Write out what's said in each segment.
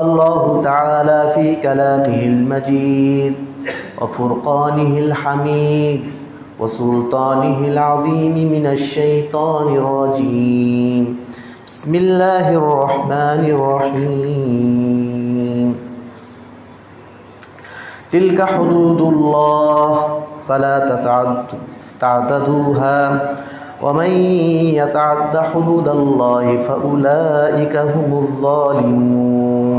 الله تعالى في كلامه المجيد وفرقانه الحميد وسلطانه العظيم من الشيطان الرجيم. بسم الله الرحمن الرحيم. تلك حدود الله فلا تتعد تعتدوها ومن يتعد حدود الله فأولئك هم الظالمون.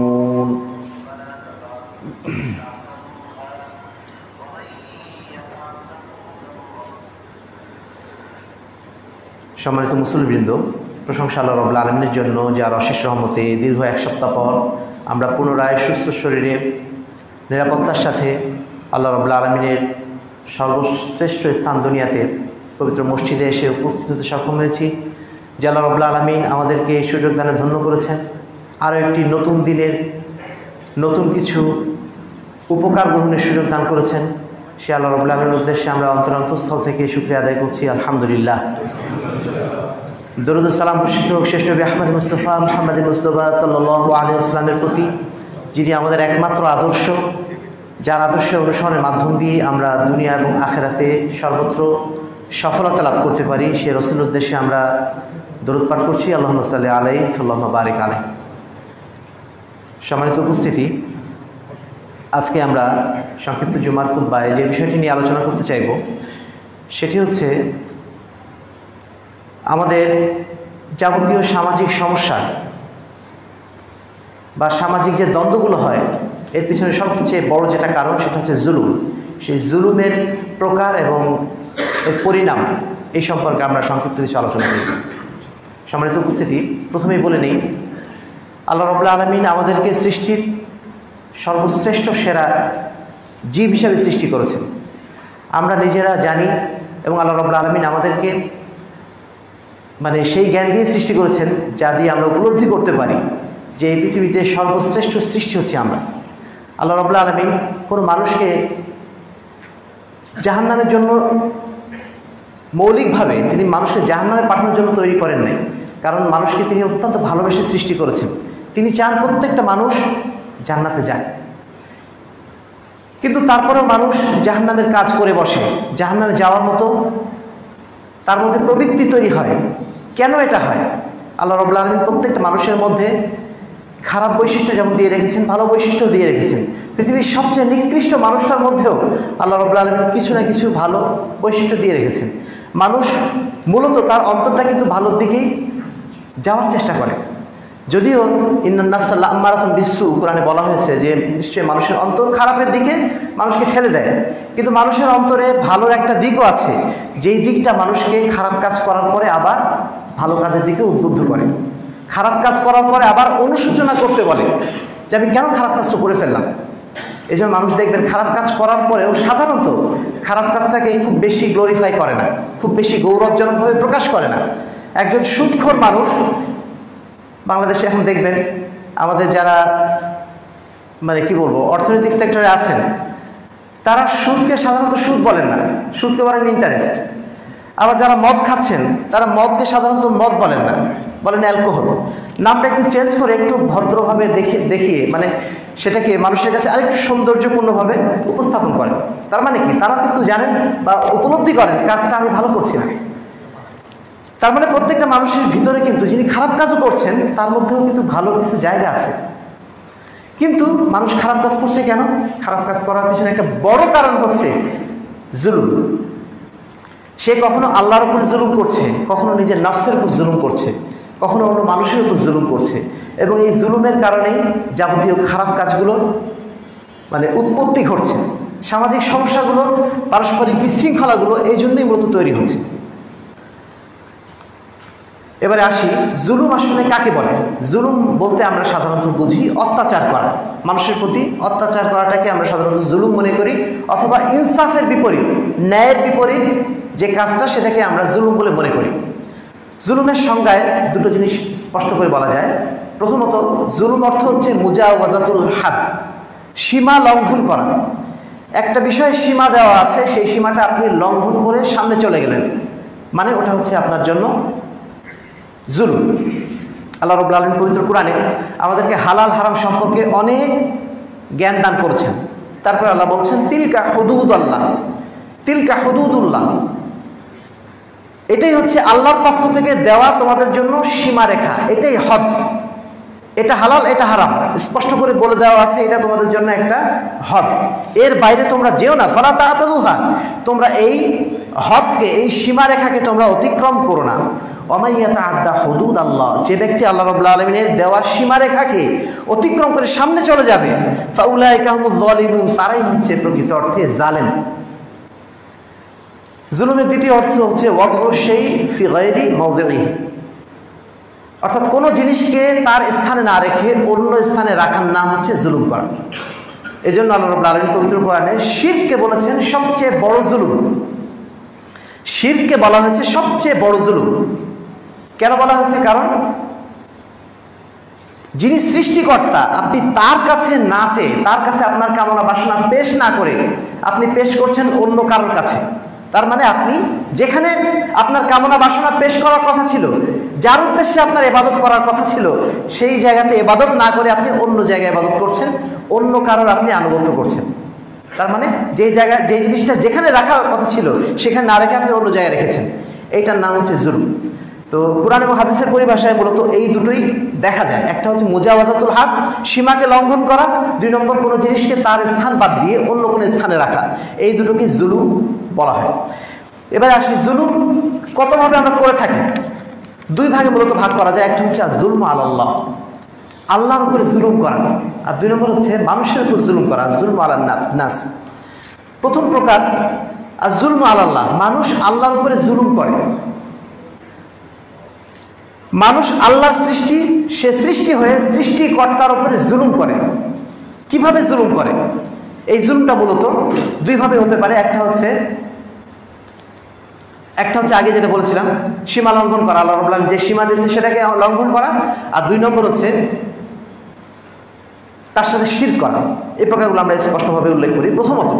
সম্মানিত মুসলিমবৃন্দ, প্রশংসা আল্লাহ রবুল্লা আলমিনের জন্য যার অশেষ রহমতে দীর্ঘ এক সপ্তাহ পর আমরা পুনরায় সুস্থ শরীরে, নিরাপত্তার সাথে আল্লাহ রবুল্লা আলমিনের সর্বশ্রেষ্ঠ স্থান দুনিয়াতে পবিত্র মসজিদে এসে উপস্থিত হতে সক্ষম হয়েছি, যে আল্লাহ রবুল্লা আলমিন আমাদেরকে এই সুযোগ দানে ধন্য করেছেন। আরও একটি নতুন দিনের নতুন কিছু উপকার গ্রহণের সুযোগ দান করেছেন। সে আল্লাহ রবুল্লা আলমীর উদ্দেশ্যে আমরা অন্তর অন্তঃস্থল থেকে শুক্রিয়া আদায় করছি, আলহামদুলিল্লাহ। দরুদুসালাম প্রসিদ্ধ হোক শ্রেষ্ঠ আহমদ মুস্তফা মোহাম্মদ মুস্তফা সাল্লাহ আলী ইসলামের প্রতি, যিনি আমাদের একমাত্র আদর্শ, যার আদর্শ অনুসরণের মাধ্যম দিয়ে আমরা দুনিয়া এবং আখেরাতে সর্বত্র সফলতা লাভ করতে পারি, সে রসুল উদ্দেশ্যে আমরা দরুদ পাঠ করছি। আল্লাহ সাল্লি আলাই আল্লাহ বারিক আলাই সম্মানিত উপস্থিতি, আজকে আমরা সংক্ষিপ্ত জুমার খুদ্বায় যে বিষয়টি নিয়ে আলোচনা করতে চাইব, সেটি হচ্ছে আমাদের যাবতীয় সামাজিক সমস্যা বা সামাজিক যে দ্বন্দ্বগুলো হয়, এর পিছনে সবচেয়ে বড় যেটা কারণ সেটা হচ্ছে জুলুম। সেই জুলুমের প্রকার এবং এর পরিণাম এই সম্পর্কে আমরা সংক্ষিপ্ত কিছু আলোচনা করি। সম্মানিত উপস্থিতি, প্রথমেই বলে নিই, আল্লাহ রবুল্লা আলমিন আমাদেরকে সৃষ্টির সর্বশ্রেষ্ঠ সেরা জীব হিসাবে সৃষ্টি করেছেন। আমরা নিজেরা জানি এবং আল্লাহ রবুল্লা আলমিন আমাদেরকে মানে সেই জ্ঞান দিয়ে সৃষ্টি করেছেন যা দিয়ে আমরা উপলব্ধি করতে পারি যে এই পৃথিবীতে সর্বশ্রেষ্ঠ সৃষ্টি হচ্ছে আমরা। আল্লাহ রবুল্লা আলমিন কোনো মানুষকে জাহান্নামের জন্য মৌলিকভাবে তিনি মানুষকে জাহান্নামে পাঠানোর জন্য তৈরি করেন নাই, কারণ মানুষকে তিনি অত্যন্ত ভালোবেসে সৃষ্টি করেছেন। তিনি চান প্রত্যেকটা মানুষ জান্নাতে যায়। কিন্তু তারপরেও মানুষ জাহান্নামের কাজ করে বসে। জাহান্নামে যাওয়ার মতো তার মধ্যে প্রবৃত্তি তৈরি হয়। কেন এটা হয়? আল্লাহ রবুল্লা আলমিন প্রত্যেকটা মানুষের মধ্যে খারাপ বৈশিষ্ট্য যেমন দিয়ে রেখেছেন, ভালো বৈশিষ্ট্য দিয়ে রেখেছেন। পৃথিবীর সবচেয়ে নিকৃষ্ট মানুষটার মধ্যেও আল্লাহ রবুল্লা আলমিন কিছু না কিছু ভালো বৈশিষ্ট্য দিয়ে রেখেছেন। মানুষ মূলত তার অন্তরটা কিন্তু ভালোর দিকেই যাওয়ার চেষ্টা করে। যদিও ইন্নাসাল্লাহ আম্মারাতন বিশ্ব কোরআনে বলা হয়েছে যে নিশ্চয়ই মানুষের অন্তর খারাপের দিকে মানুষকে ঠেলে দেয়। কিন্তু মানুষের অন্তরে ভালোর একটা দিকও আছে, যেই দিকটা মানুষকে খারাপ কাজ করার পরে আবার ভালো কাজের দিকে উদ্বুদ্ধ করে। খারাপ কাজ করার পরে আবার অনুশোচনা করতে বলে যে আমি কেন খারাপ কাজটা করে ফেললাম? এই জন্য মানুষ দেখবেন খারাপ কাজ করার পরেও সাধারণত খারাপ কাজটাকে খুব বেশি গ্লোরিফাই করে না, খুব বেশি গৌরবজনকভাবে প্রকাশ করে না। একজন সুদখোর মানুষ বাংলাদেশে এখন দেখবেন আমাদের যারা মানে কি বলব, অর্থনৈতিক সেক্টরে আছেন, তারা সুদকে সাধারণত সুদ বলেন না। সুদকে বলেন ইন্টারেস্ট আবার যারা মদ খাচ্ছেন, তারা মদকে সাধারণত মদ বলেন না। বলেন অ্যালকোহল নামটা একটু চেঞ্জ করে, একটু ভদ্রভাবে দেখে, দেখিয়ে মানে সেটাকে মানুষের কাছে আরেকটু সৌন্দর্যপূর্ণভাবে উপস্থাপন করেন। তার মানে কি? তারা কিন্তু জানেন বা উপলব্ধি করেন, কাজটা আমি ভালো করছি না। তার মানে প্রত্যেকটা মানুষের ভিতরে কিন্তু যিনি খারাপ কাজও করছেন, তার মধ্যেও কিন্তু ভালো কিছু জায়গা আছে। কিন্তু মানুষ খারাপ কাজ করছে কেন? খারাপ কাজ করার পিছনে একটা বড় কারণ হচ্ছে জুলুম। সে কখনো আল্লাহর উপর জুলুম করছে, কখনো নিজের নফসের উপর জুলুম করছে, কখনো অন্য মানুষের উপর জুলুম করছে এবং এই জুলুমের কারণেই যাবতীয় খারাপ কাজগুলো মানে উৎপত্তি ঘটছে। সামাজিক সমস্যাগুলো, পারস্পরিক বিশৃঙ্খলাগুলো এই জন্যই মূলত তৈরি হচ্ছে। এবারে আসি, জুলুম আসলে কাকে বলে? জুলুম বলতে আমরা সাধারণত বুঝি অত্যাচার করা। মানুষের প্রতি অত্যাচার করাটাকে আমরা সাধারণত জুলুম মনে করি, অথবা ইনসাফের বিপরীত, ন্যায়ের বিপরীত যে কাজটা সেটাকে আমরা জুলুম বলে মনে করি। জুলুমের সংজ্ঞায় দুটো জিনিস স্পষ্ট করে বলা যায়। প্রথমত, জুলুম অর্থ হচ্ছে মুজা ওয়াজাতুল হাত সীমা লঙ্ঘন করা। একটা বিষয়ে সীমা দেওয়া আছে, সেই সীমাটা আপনি লঙ্ঘন করে সামনে চলে গেলেন। মানে ওটা হচ্ছে আপনার জন্য জুলুম। আল্লাহ রবুল্লা আলম পবিত্র কোরআনে আমাদেরকে হালাল হারাম সম্পর্কে অনেক জ্ঞান দান করেছেন। তারপর আল্লাহ বলছেন, তিলকা হদুদ আল্লাহ তিলকা হদুদুল্লাহ। এটাই হচ্ছে আল্লাহর পক্ষ থেকে দেওয়া তোমাদের জন্য সীমারেখা। এটাই হদ। এটা হালাল, এটা হারাম। স্পষ্ট করে বলে দেওয়া আছে, এটা তোমাদের জন্য একটা হদ। এর বাইরে তোমরা যেও না। ফলা তাহাতুহা তোমরা এই হদকে, এই সীমারেখাকে তোমরা অতিক্রম করো না। অমাইয়াতা আদা হদুদ আল্লাহ। যে ব্যক্তি আল্লাহ রবুল্লা আলমিনের দেওয়া সীমারেখাকে অতিক্রম করে সামনে চলে যাবে ফাউলাই কাহমুদ্দিন তারাই হচ্ছে প্রকৃত অর্থে জালেন জুলুমের দ্বিতীয় অর্থ হচ্ছে ফিগাইরি মৌজেলি অর্থাৎ কোনো জিনিসকে তার স্থানে না রেখে অন্য স্থানে রাখার নাম হচ্ছে জুলুম করা। এই জন্য আল্লাহ রব আলমিন পবিত্র কোরআনে শিরকে বলেছেন সবচেয়ে বড় জুলুম। শিরকে বলা হয়েছে সবচেয়ে বড় জুলুম। কেন বলা হয়েছে কারণ? যিনি সৃষ্টিকর্তা, আপনি তার কাছে না চেয়ে, তার কাছে আপনার কামনা বাসনা পেশ না করে আপনি পেশ করছেন অন্য কারোর কাছে। তার মানে আপনি যেখানে আপনার কামনা বাসনা পেশ করার কথা ছিল, যার উদ্দেশ্যে আপনার এবাদত করার কথা ছিল, সেই জায়গাতে এবাদত না করে আপনি অন্য জায়গায় এবাদত করছেন, অন্য কারোর আপনি আনুগত্য করছেন। তার মানে যেই জায়গায় যে জিনিসটা যেখানে রাখার কথা ছিল, সেখানে না রেখে আপনি অন্য জায়গায় রেখেছেন। এইটার নাম হচ্ছে জুলুম। তো কোরআন এবং হাদিসের পরিভাষায় মূলত এই দুটোই দেখা যায়। একটা হচ্ছে মোজাওয়াজাতুল হাত সীমাকে লঙ্ঘন করা, দুই নম্বর কোনো জিনিসকে তার স্থান বাদ দিয়ে অন্য কোনো স্থানে রাখা। এই দুটোকে জুলুম বলা হয়। এবার আসি জুলুম কতভাবে আমরা করে থাকি? দুই ভাগে মূলত ভাগ করা যায়। একটা হচ্ছে জুলম আল্লাহ আল্লাহর উপরে জুলুম করা। আর দুই নম্বর হচ্ছে মানুষের উপর জুলুম করা জুলম আল্লাহ নাস। প্রথম প্রকার আর জুলম আল্লাহ মানুষ আল্লাহর উপরে জুলুম করে। মানুষ আল্লাহর সৃষ্টি, সে সৃষ্টি হয়ে সৃষ্টিকর্তার উপরে জুলুম করে। কীভাবে জুলুম করে? এই জুলুমটা মূলত দুইভাবে হতে পারে। একটা হচ্ছে একটা হচ্ছে আগে যেটা বলেছিলাম, সীমা লঙ্ঘন করা, আল্লাহ রবুল্লাহ যে সীমা দিয়েছে সেটাকে লঙ্ঘন করা। আর দুই নম্বর হচ্ছে, তার সাথে শির করা। এই প্রকারগুলো আমরা স্পষ্টভাবে উল্লেখ করি। প্রথমত,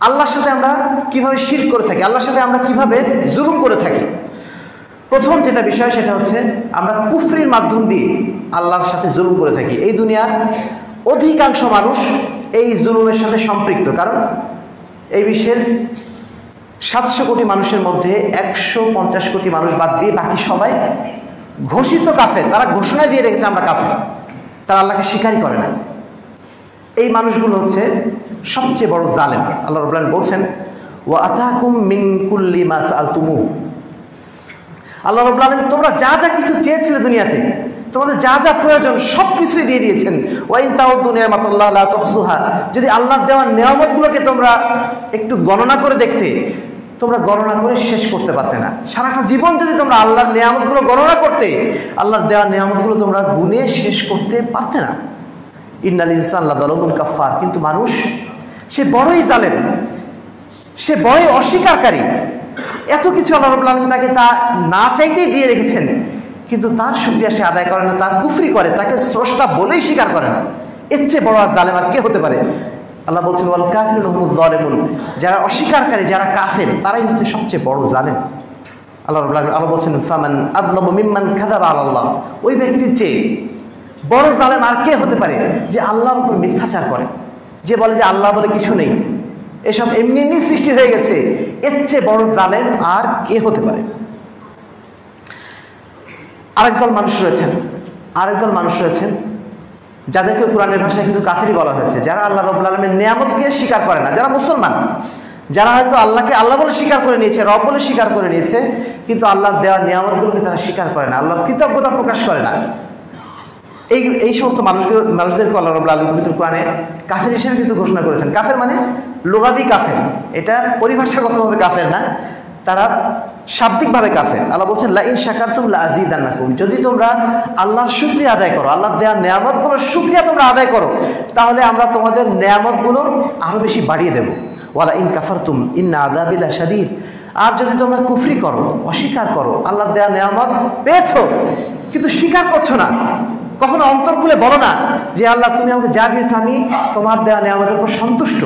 আল্লাহর সাথে আমরা কীভাবে শির করে থাকি, আল্লাহর সাথে আমরা কীভাবে জুলুম করে থাকি? প্রথম যেটা বিষয় সেটা হচ্ছে আমরা কুফরির মাধ্যম দিয়ে আল্লাহর সাথে জুলুম করে থাকি। এই দুনিয়ার অধিকাংশ মানুষ এই জুলুমের সাথে সম্পৃক্ত। কারণ এই বিশ্বের সাতশো কোটি মানুষের মধ্যে একশো পঞ্চাশ কোটি মানুষ বাদ দিয়ে বাকি সবাই ঘোষিত কাফের। তারা ঘোষণা দিয়ে রেখেছে আমরা কাফের। তারা আল্লাহকে স্বীকারই করে না। এই মানুষগুলো হচ্ছে সবচেয়ে বড় জালেম। আল্লাহ রবলান বলছেন ও আতাকুম মিন কুল্লি মাস আল তুমু আল্লাহ রবুল্লা আলম তোমরা যা যা কিছু চেয়েছিলে দুনিয়াতে, তোমাদের যা যা প্রয়োজন সব কিছুই দিয়ে দিয়েছেন। ওয়াইন তাও দুনিয়া মাতাল্লাহ তহসুহা যদি আল্লাহ দেওয়ার নিয়ামতগুলোকে তোমরা একটু গণনা করে দেখতে, তোমরা গণনা করে শেষ করতে পারতে না। সারাটা জীবন যদি তোমরা আল্লাহর নিয়ামতগুলো গণনা করতে, আল্লাহর দেওয়ার নিয়ামতগুলো তোমরা গুনে শেষ করতে পারতে না। ইন্নাল ইনসাল্লাহ দলমুল কাফার কিন্তু মানুষ, সে বড়ই জালেন সে বড়ই অস্বীকারী। এত কিছু আল্লাহ রবুল্লা আলম তাকে তা না চাইতেই দিয়ে রেখেছেন। কিন্তু তার সুক্রিয়া সে আদায় করে না, তার কুফরি করে, তাকে স্রষ্টা বলেই স্বীকার করে না। এর চেয়ে বড় জালেম আর কে হতে পারে? আল্লাহ বলছেন, ওয়াল কাফির জলেমুন যারা অস্বীকারী, যারা কাফের, তারাই হচ্ছে সবচেয়ে বড় জালেম। আল্লাহ রবুল্লাহ আল্লাহ বলছেন, ফামান আদলম মিম্মান খাদাবা আল্লাহ ওই ব্যক্তির চেয়ে বড় জালেম আর কে হতে পারে? যে আল্লাহর উপর মিথ্যাচার করে। যে বলে যে আল্লাহ বলে কিছু নেই। এসব এমনি এমনি সৃষ্টি হয়ে গেছে। এর চেয়ে বড় জালেম আর কে হতে পারে? আরেক দল মানুষ রয়েছেন। আরেক দল মানুষ রয়েছেন যাদেরকে কোরআনের ভাষায় কিন্তু কাফেরই বলা হয়েছে। যারা আল্লাহ রব আলমের নিয়ামতকে স্বীকার করে না, যারা মুসলমান, যারা হয়তো আল্লাহকে আল্লাহ বলে স্বীকার করে নিয়েছে, রব বলে স্বীকার করে নিয়েছে, কিন্তু আল্লাহ দেওয়ার নিয়ামতগুলোকে তারা স্বীকার করে না। আল্লাহর কৃতজ্ঞতা প্রকাশ করে না। এই এই সমস্ত মানুষকে মানুষদেরকে আল্লাহ রব আলম পবিত্র কোরআনে কাফের হিসেবে কিন্তু ঘোষণা করেছেন। কাফের মানে লোগাভি কাফের। এটা পরিভাষাগতভাবে কাফের না, তারা শাব্দিকভাবে কাফের। আল্লাহ বলছেন, লাইন শাকার তুম লাজিদান্নাকুম। যদি তোমরা আল্লাহর শুক্রিয়া আদায় করো আল্লাহ দেওয়ার নেয়ামতগুলো শুক্রিয়া তোমরা আদায় করো, তাহলে আমরা তোমাদের নেয়ামতগুলো আরও বেশি বাড়িয়ে দেবো। ওয়ালা ইন কাফার তুম ইন্না আদাবিল্লা শাদিদ আর যদি তোমরা কুফরি করো, অস্বীকার করো আল্লাহ দেয়া নেয়ামত পেয়েছ, কিন্তু স্বীকার করছ না কখনো অন্তর খুলে বলো না যে, আল্লাহ, তুমি আমাকে যা দিয়েছ আমি তোমার দেওয়া আমাদের উপর সন্তুষ্ট।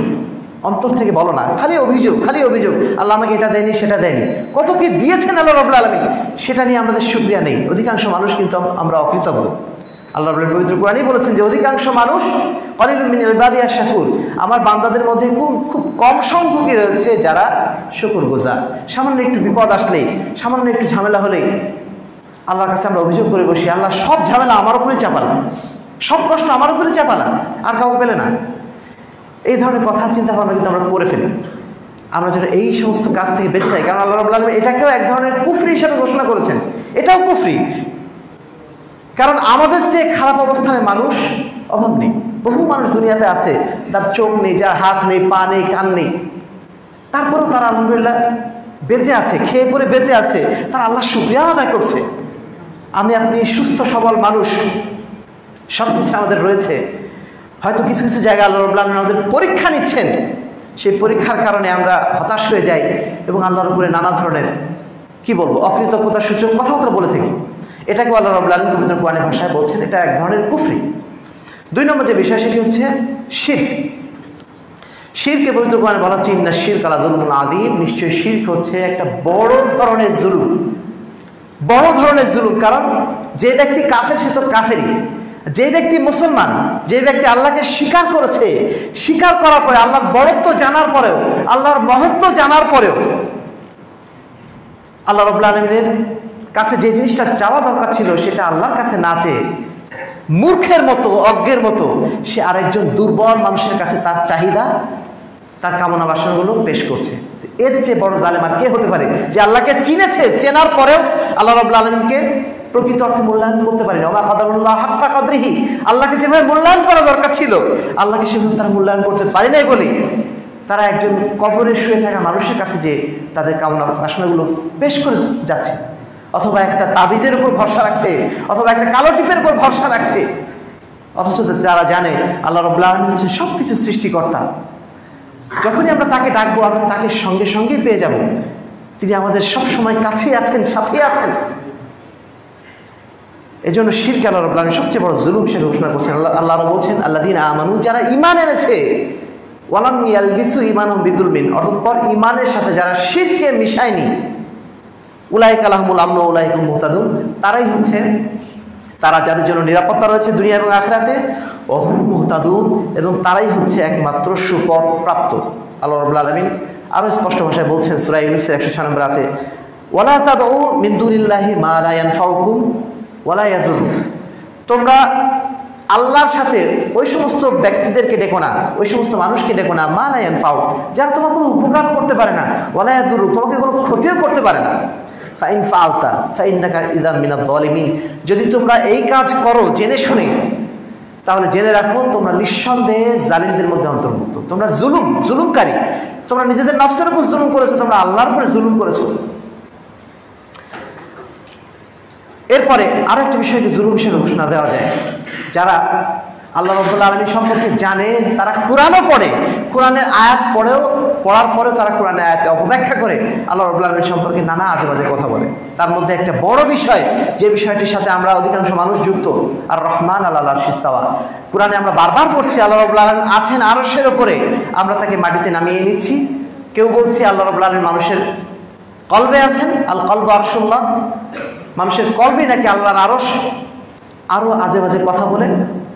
অন্তর থেকে বলো না। খালি অভিযোগ খালি অভিযোগ। আল্লাহ আমাকে এটা দেয়নি, সেটা দেয়নি। কত কি দিয়েছেন আল্লাহ রবুল্লা আলমী সেটা নিয়ে আমাদের সুক্রিয়া নেই। অধিকাংশ মানুষ কিন্তু আমরা অকৃতজ্ঞ। আল্লাহ রবুল্লাহ পবিত্র কোরআনই বলেছেন যে, অধিকাংশ মানুষ অনিলমিন ইবাদিয়া শাকুর। আমার বান্দাদের মধ্যে খুব খুব কম সংখ্যকই রয়েছে যারা শুকুর গোজা সামান্য একটু বিপদ আসলেই, সামান্য একটু ঝামেলা হলেই আল্লাহর কাছে আমরা অভিযোগ করে বসি, আল্লাহ, সব ঝামেলা আমার উপরে চাপালা। সব কষ্ট আমার উপরে চাপালা, আর কাউকে পেলে না। এই ধরনের কথা চিন্তা ভাবনা কিন্তু আমরা করে ফেলি। আমরা যেন এই সমস্ত কাজ থেকে বেঁচে যাই কারণ আল্লাহ রবুল্লা এটাকেও এক ধরনের কুফরি হিসাবে ঘোষণা করেছেন। এটাও কুফরি। কারণ আমাদের যে খারাপ অবস্থানে মানুষ অভাব নেই। বহু মানুষ দুনিয়াতে আছে তার চোখ নেই, যার হাত নেই, পা নেই, কান নেই। তারপরেও তারা আলহামদুলিল্লাহ বেঁচে আছে, খেয়ে পরে বেঁচে আছে। তারা আল্লাহ শুক্রিয়া আদায় করছে। আমি আপনি সুস্থ, সবল মানুষ। সব কিছু আমাদের রয়েছে। হয়তো কিছু কিছু জায়গায় আল্লাহ রবুল্লাহ আমাদের পরীক্ষা নিচ্ছেন। সেই পরীক্ষার কারণে আমরা হতাশ হয়ে যাই এবং আল্লাহর উপরে নানা ধরনের, কি বলব অকৃতজ্ঞতা সূচক কথাবার্তা বলে থাকি। এটাকে আল্লাহ রবুল্লাহ পবিত্র কোরআনী ভাষায় বলছেন, এটা এক ধরনের কুফরি। দুই নম্বর যে বিষয়, সেটি হচ্ছে শির। শিরকে পবিত্র কোরআনে বলা হচ্ছে, ইন্না শির কালা জুলুম আদিম নিশ্চয়ই শির্ক হচ্ছে একটা বড় ধরনের জুলুম। বড় ধরনের জুলুম। কারণ যে ব্যক্তি কাফের, সে তো কাফেরই। যে ব্যক্তি মুসলমান, যে ব্যক্তি আল্লাহকে স্বীকার করেছে, স্বীকার করার পরে আল্লাহর বড়ত্ব জানার পরেও, আল্লাহর মহত্ব জানার পরেও আল্লাহ রবুল্লা আলমিনের কাছে যে জিনিসটা চাওয়া দরকার ছিল, সেটা আল্লাহর কাছে না চেয়ে মূর্খের মতো, অজ্ঞের মতো, সে আরেকজন দুর্বল মানুষের কাছে তার চাহিদা, তার কামনা বাসনগুলো পেশ করছে। এর চেয়ে বড় জালেম আর কে হতে পারে? যে আল্লাহকে চিনেছে, চেনার পরেও আল্লাহ রবুল্লা আলমকে প্রকৃত অর্থে মূল্যায়ন করতে পারেনি। অমা কাদারুল্লাহ হাক্কা কাদরিহি। আল্লাহকে যেভাবে মূল্যায়ন করা দরকার ছিল, আল্লাহকে সেভাবে তারা মূল্যায়ন করতে পারে নাই বলে তারা একজন কবরে শুয়ে থাকা মানুষের কাছে যে তাদের কামনা বাসনাগুলো পেশ করে যাচ্ছে। অথবা একটা তাবিজের উপর ভরসা রাখছে, অথবা একটা কালো টিপের উপর ভরসা রাখছে। অথচ যারা জানে, আল্লাহ রবুল্লাহ হচ্ছে সব কিছু সৃষ্টিকর্তা। যখনই আমরা তাকে ডাকবো, আমরা তাকে সঙ্গে সঙ্গেই পেয়ে যাব। তিনি আমাদের সব সময় কাছেই আছেন, সাথেই আছেন। এই জন্য শিরকে আল্লাহ রবুল্লাহ সবচেয়ে বড় জুলুম হিসেবে ঘোষণা করছেন। আল্লাহ আল্লাহ বলছেন আল্লাহ দিন আমানু, যারা ইমান এনেছে মিন ইমানের সাথে যারা শিরকে মিশায়নি, উলাইক আলহামুল আমন, উলাইক মুহতাদুন, তারাই হচ্ছে তারা যাদের জন্য নিরাপত্তা রয়েছে দুনিয়া এবং আখরাতে, অহুম মুহতাদুন, এবং তারাই হচ্ছে একমাত্র সুপথ প্রাপ্ত আল্লাহ রবুল্লা আলমিন আরও স্পষ্ট ভাষায় বলছেন সুরাই ইউনিসের একশো ছ নম্বর রাতে, ওয়ালা তাদউ মিন্দুলিল্লাহি মা লা ইয়ানফাউকুম ওয়ালা তোমরা আল্লাহর সাথে ওই সমস্ত ব্যক্তিদেরকে ডেকো না, ওই সমস্ত মানুষকে ডেকো না, মা লা ইয়ানফাউ। যারা তোমার কোনো উপকারও করতে পারে না ওয়ালা ইয়াদুর, তোমাকে কোনো ক্ষতিও করতে পারে না। ফাইন ফালতা ফাইন নাকার ইদাম মিনাদ দলিমিন যদি তোমরা এই কাজ করো, জেনে শুনে, তাহলে জেনে রাখো, তোমরা নিঃসন্দেহে জালিমদের মধ্যে অন্তর্ভুক্ত। তোমরা জুলুম, জুলুমকারী। তোমরা নিজেদের নফসের উপর জুলুম করেছ, তোমরা আল্লাহর উপরে জুলুম করেছ। এরপরে আরও একটা বিষয়কে জুলুম হিসেবে ঘোষণা দেওয়া যায়, যারা আল্লাহ রব্বুল্লা আলমী সম্পর্কে জানে, তারা কোরআনও পড়ে। কোরআনের আয়াত পড়েও, পড়ার পরেও তারা কোরআনের আয়াতে অপব্যাখ্যা করে। আল্লাহ রব্বুল্লা আলমী সম্পর্কে নানা আজে বাজে কথা বলে। তার মধ্যে একটা বড় বিষয়, যে বিষয়টির সাথে আমরা অধিকাংশ মানুষ যুক্ত, আর রহমান আল্লাহ শিস্তাওয়া কোরআনে আমরা বারবার পড়ছি, আল্লাহ রব্বুল্লা আলম আছেন আরসের ওপরে। আমরা তাকে মাটিতে নামিয়ে নিচ্ছি। কেউ বলছি, আল্লাহ রব্বুল্লা আলম মানুষের কলবে আছেন, আল কলব আরসুল্লাহ মানুষের কলবে নাকি আল্লাহর আরস আরও আজে বাজে কথা বলে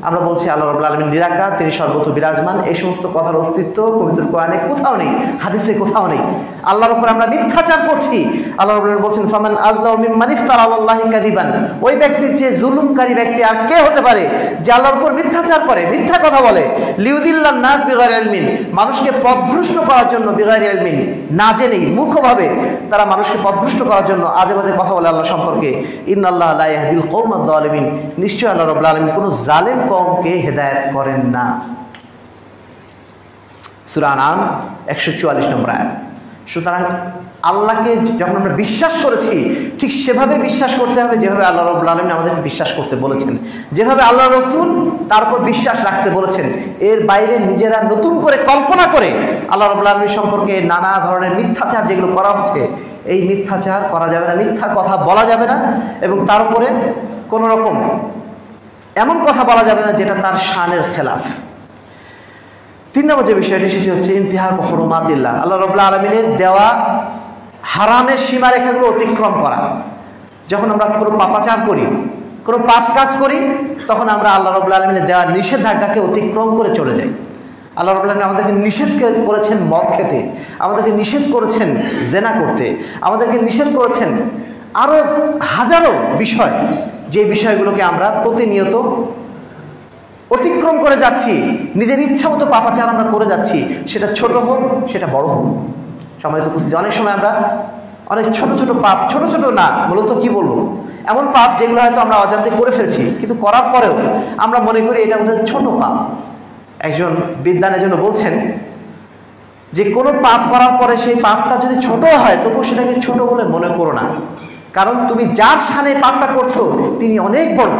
আমরা বলছি আল্লাহ রবুল্লা আলমিন নিরাকা তিনি সর্বত বিরাজমান। এই সমস্ত কথার অস্তিত্ব পবিত্র কোরআনে কোথাও নেই, হাদিসে কোথাও নেই। আল্লাহর উপর আমরা মিথ্যাচার করছি। আল্লাহ রবুল্লাহ বলছেন, ফামান আজলাহ মানিফতার আল্লাহ কাদিবান ওই ব্যক্তির যে জুলুমকারী ব্যক্তি আর কে হতে পারে যে আল্লাহর উপর মিথ্যাচার করে, মিথ্যা কথা বলে? লিউদিল্লাহ নাজ বিগার আলমিন মানুষকে পদভ্রষ্ট করার জন্য বিগার আলমিন না জেনেই মুখভাবে তারা মানুষকে পদভ্রষ্ট করার জন্য আজে বাজে কথা বলে আল্লাহ সম্পর্কে। ইন আল্লাহ আল্লাহদিল কৌমাদ আলমিন নিশ্চয় আল্লাহ রবুল্লা আলমিন কোনো জালেম কমকে হেদায়ত করেন না। সুরান আম একশো চুয়াল্লিশ নম্বর আয় সুতরাং আল্লাহকে যখন আমরা বিশ্বাস করেছি, ঠিক সেভাবে বিশ্বাস করতে হবে যেভাবে আল্লাহ রবুল আলম আমাদের বিশ্বাস করতে বলেছেন। যেভাবে আল্লাহ রসুল তার উপর বিশ্বাস রাখতে বলেছেন, এর বাইরে নিজেরা নতুন করে কল্পনা করে আল্লাহ রবুল আলমী সম্পর্কে নানা ধরনের মিথ্যাচার যেগুলো করা হচ্ছে, এই মিথ্যাচার করা যাবে না, মিথ্যা কথা বলা যাবে না এবং তার উপরে কোনো রকম এমন কথা বলা যাবে না যেটা তার শানের খেলাফ। তিন নম্বর যে বিষয়টি, সেটি হচ্ছে ইন্তিহা হরমাতিল্লাহ। আল্লাহ রবুল্লা আলমিনের দেওয়া হারামের সীমারেখাগুলো অতিক্রম করা। যখন আমরা কোনো পাপাচার করি, কোনো পাপ কাজ করি, তখন আমরা আল্লাহ রবুল্লা আলমিনের দেওয়া নিষেধাজ্ঞাকে অতিক্রম করে চলে যাই। আল্লাহ রবুল্লা আলমিন আমাদেরকে নিষেধ করেছেন মদ খেতে, আমাদেরকে নিষেধ করেছেন জেনা করতে, আমাদেরকে নিষেধ করেছেন আরও হাজারো বিষয়, যে বিষয়গুলোকে আমরা প্রতিনিয়ত অতিক্রম করে যাচ্ছি, নিজের ইচ্ছা মতো পাপাচার আমরা করে যাচ্ছি, সেটা ছোট হোক, সেটা বড় হোক। সম্মানিত উপস্থিতি, অনেক সময় আমরা অনেক ছোট ছোট পাপ, ছোট ছোট না, মূলত কি বলব? এমন পাপ যেগুলো হয়তো আমরা অজান্তে করে ফেলছি, কিন্তু করার পরেও আমরা মনে করি এটা আমাদের ছোট পাপ। একজন বিদ্যানের জন্য বলছেন যে, কোনো পাপ করার পরে সেই পাপটা যদি ছোট হয় তবু সেটাকে ছোট বলে মনে করো না। কারণ তুমি যার সানে পাপটা করছ, তিনি অনেক বড়।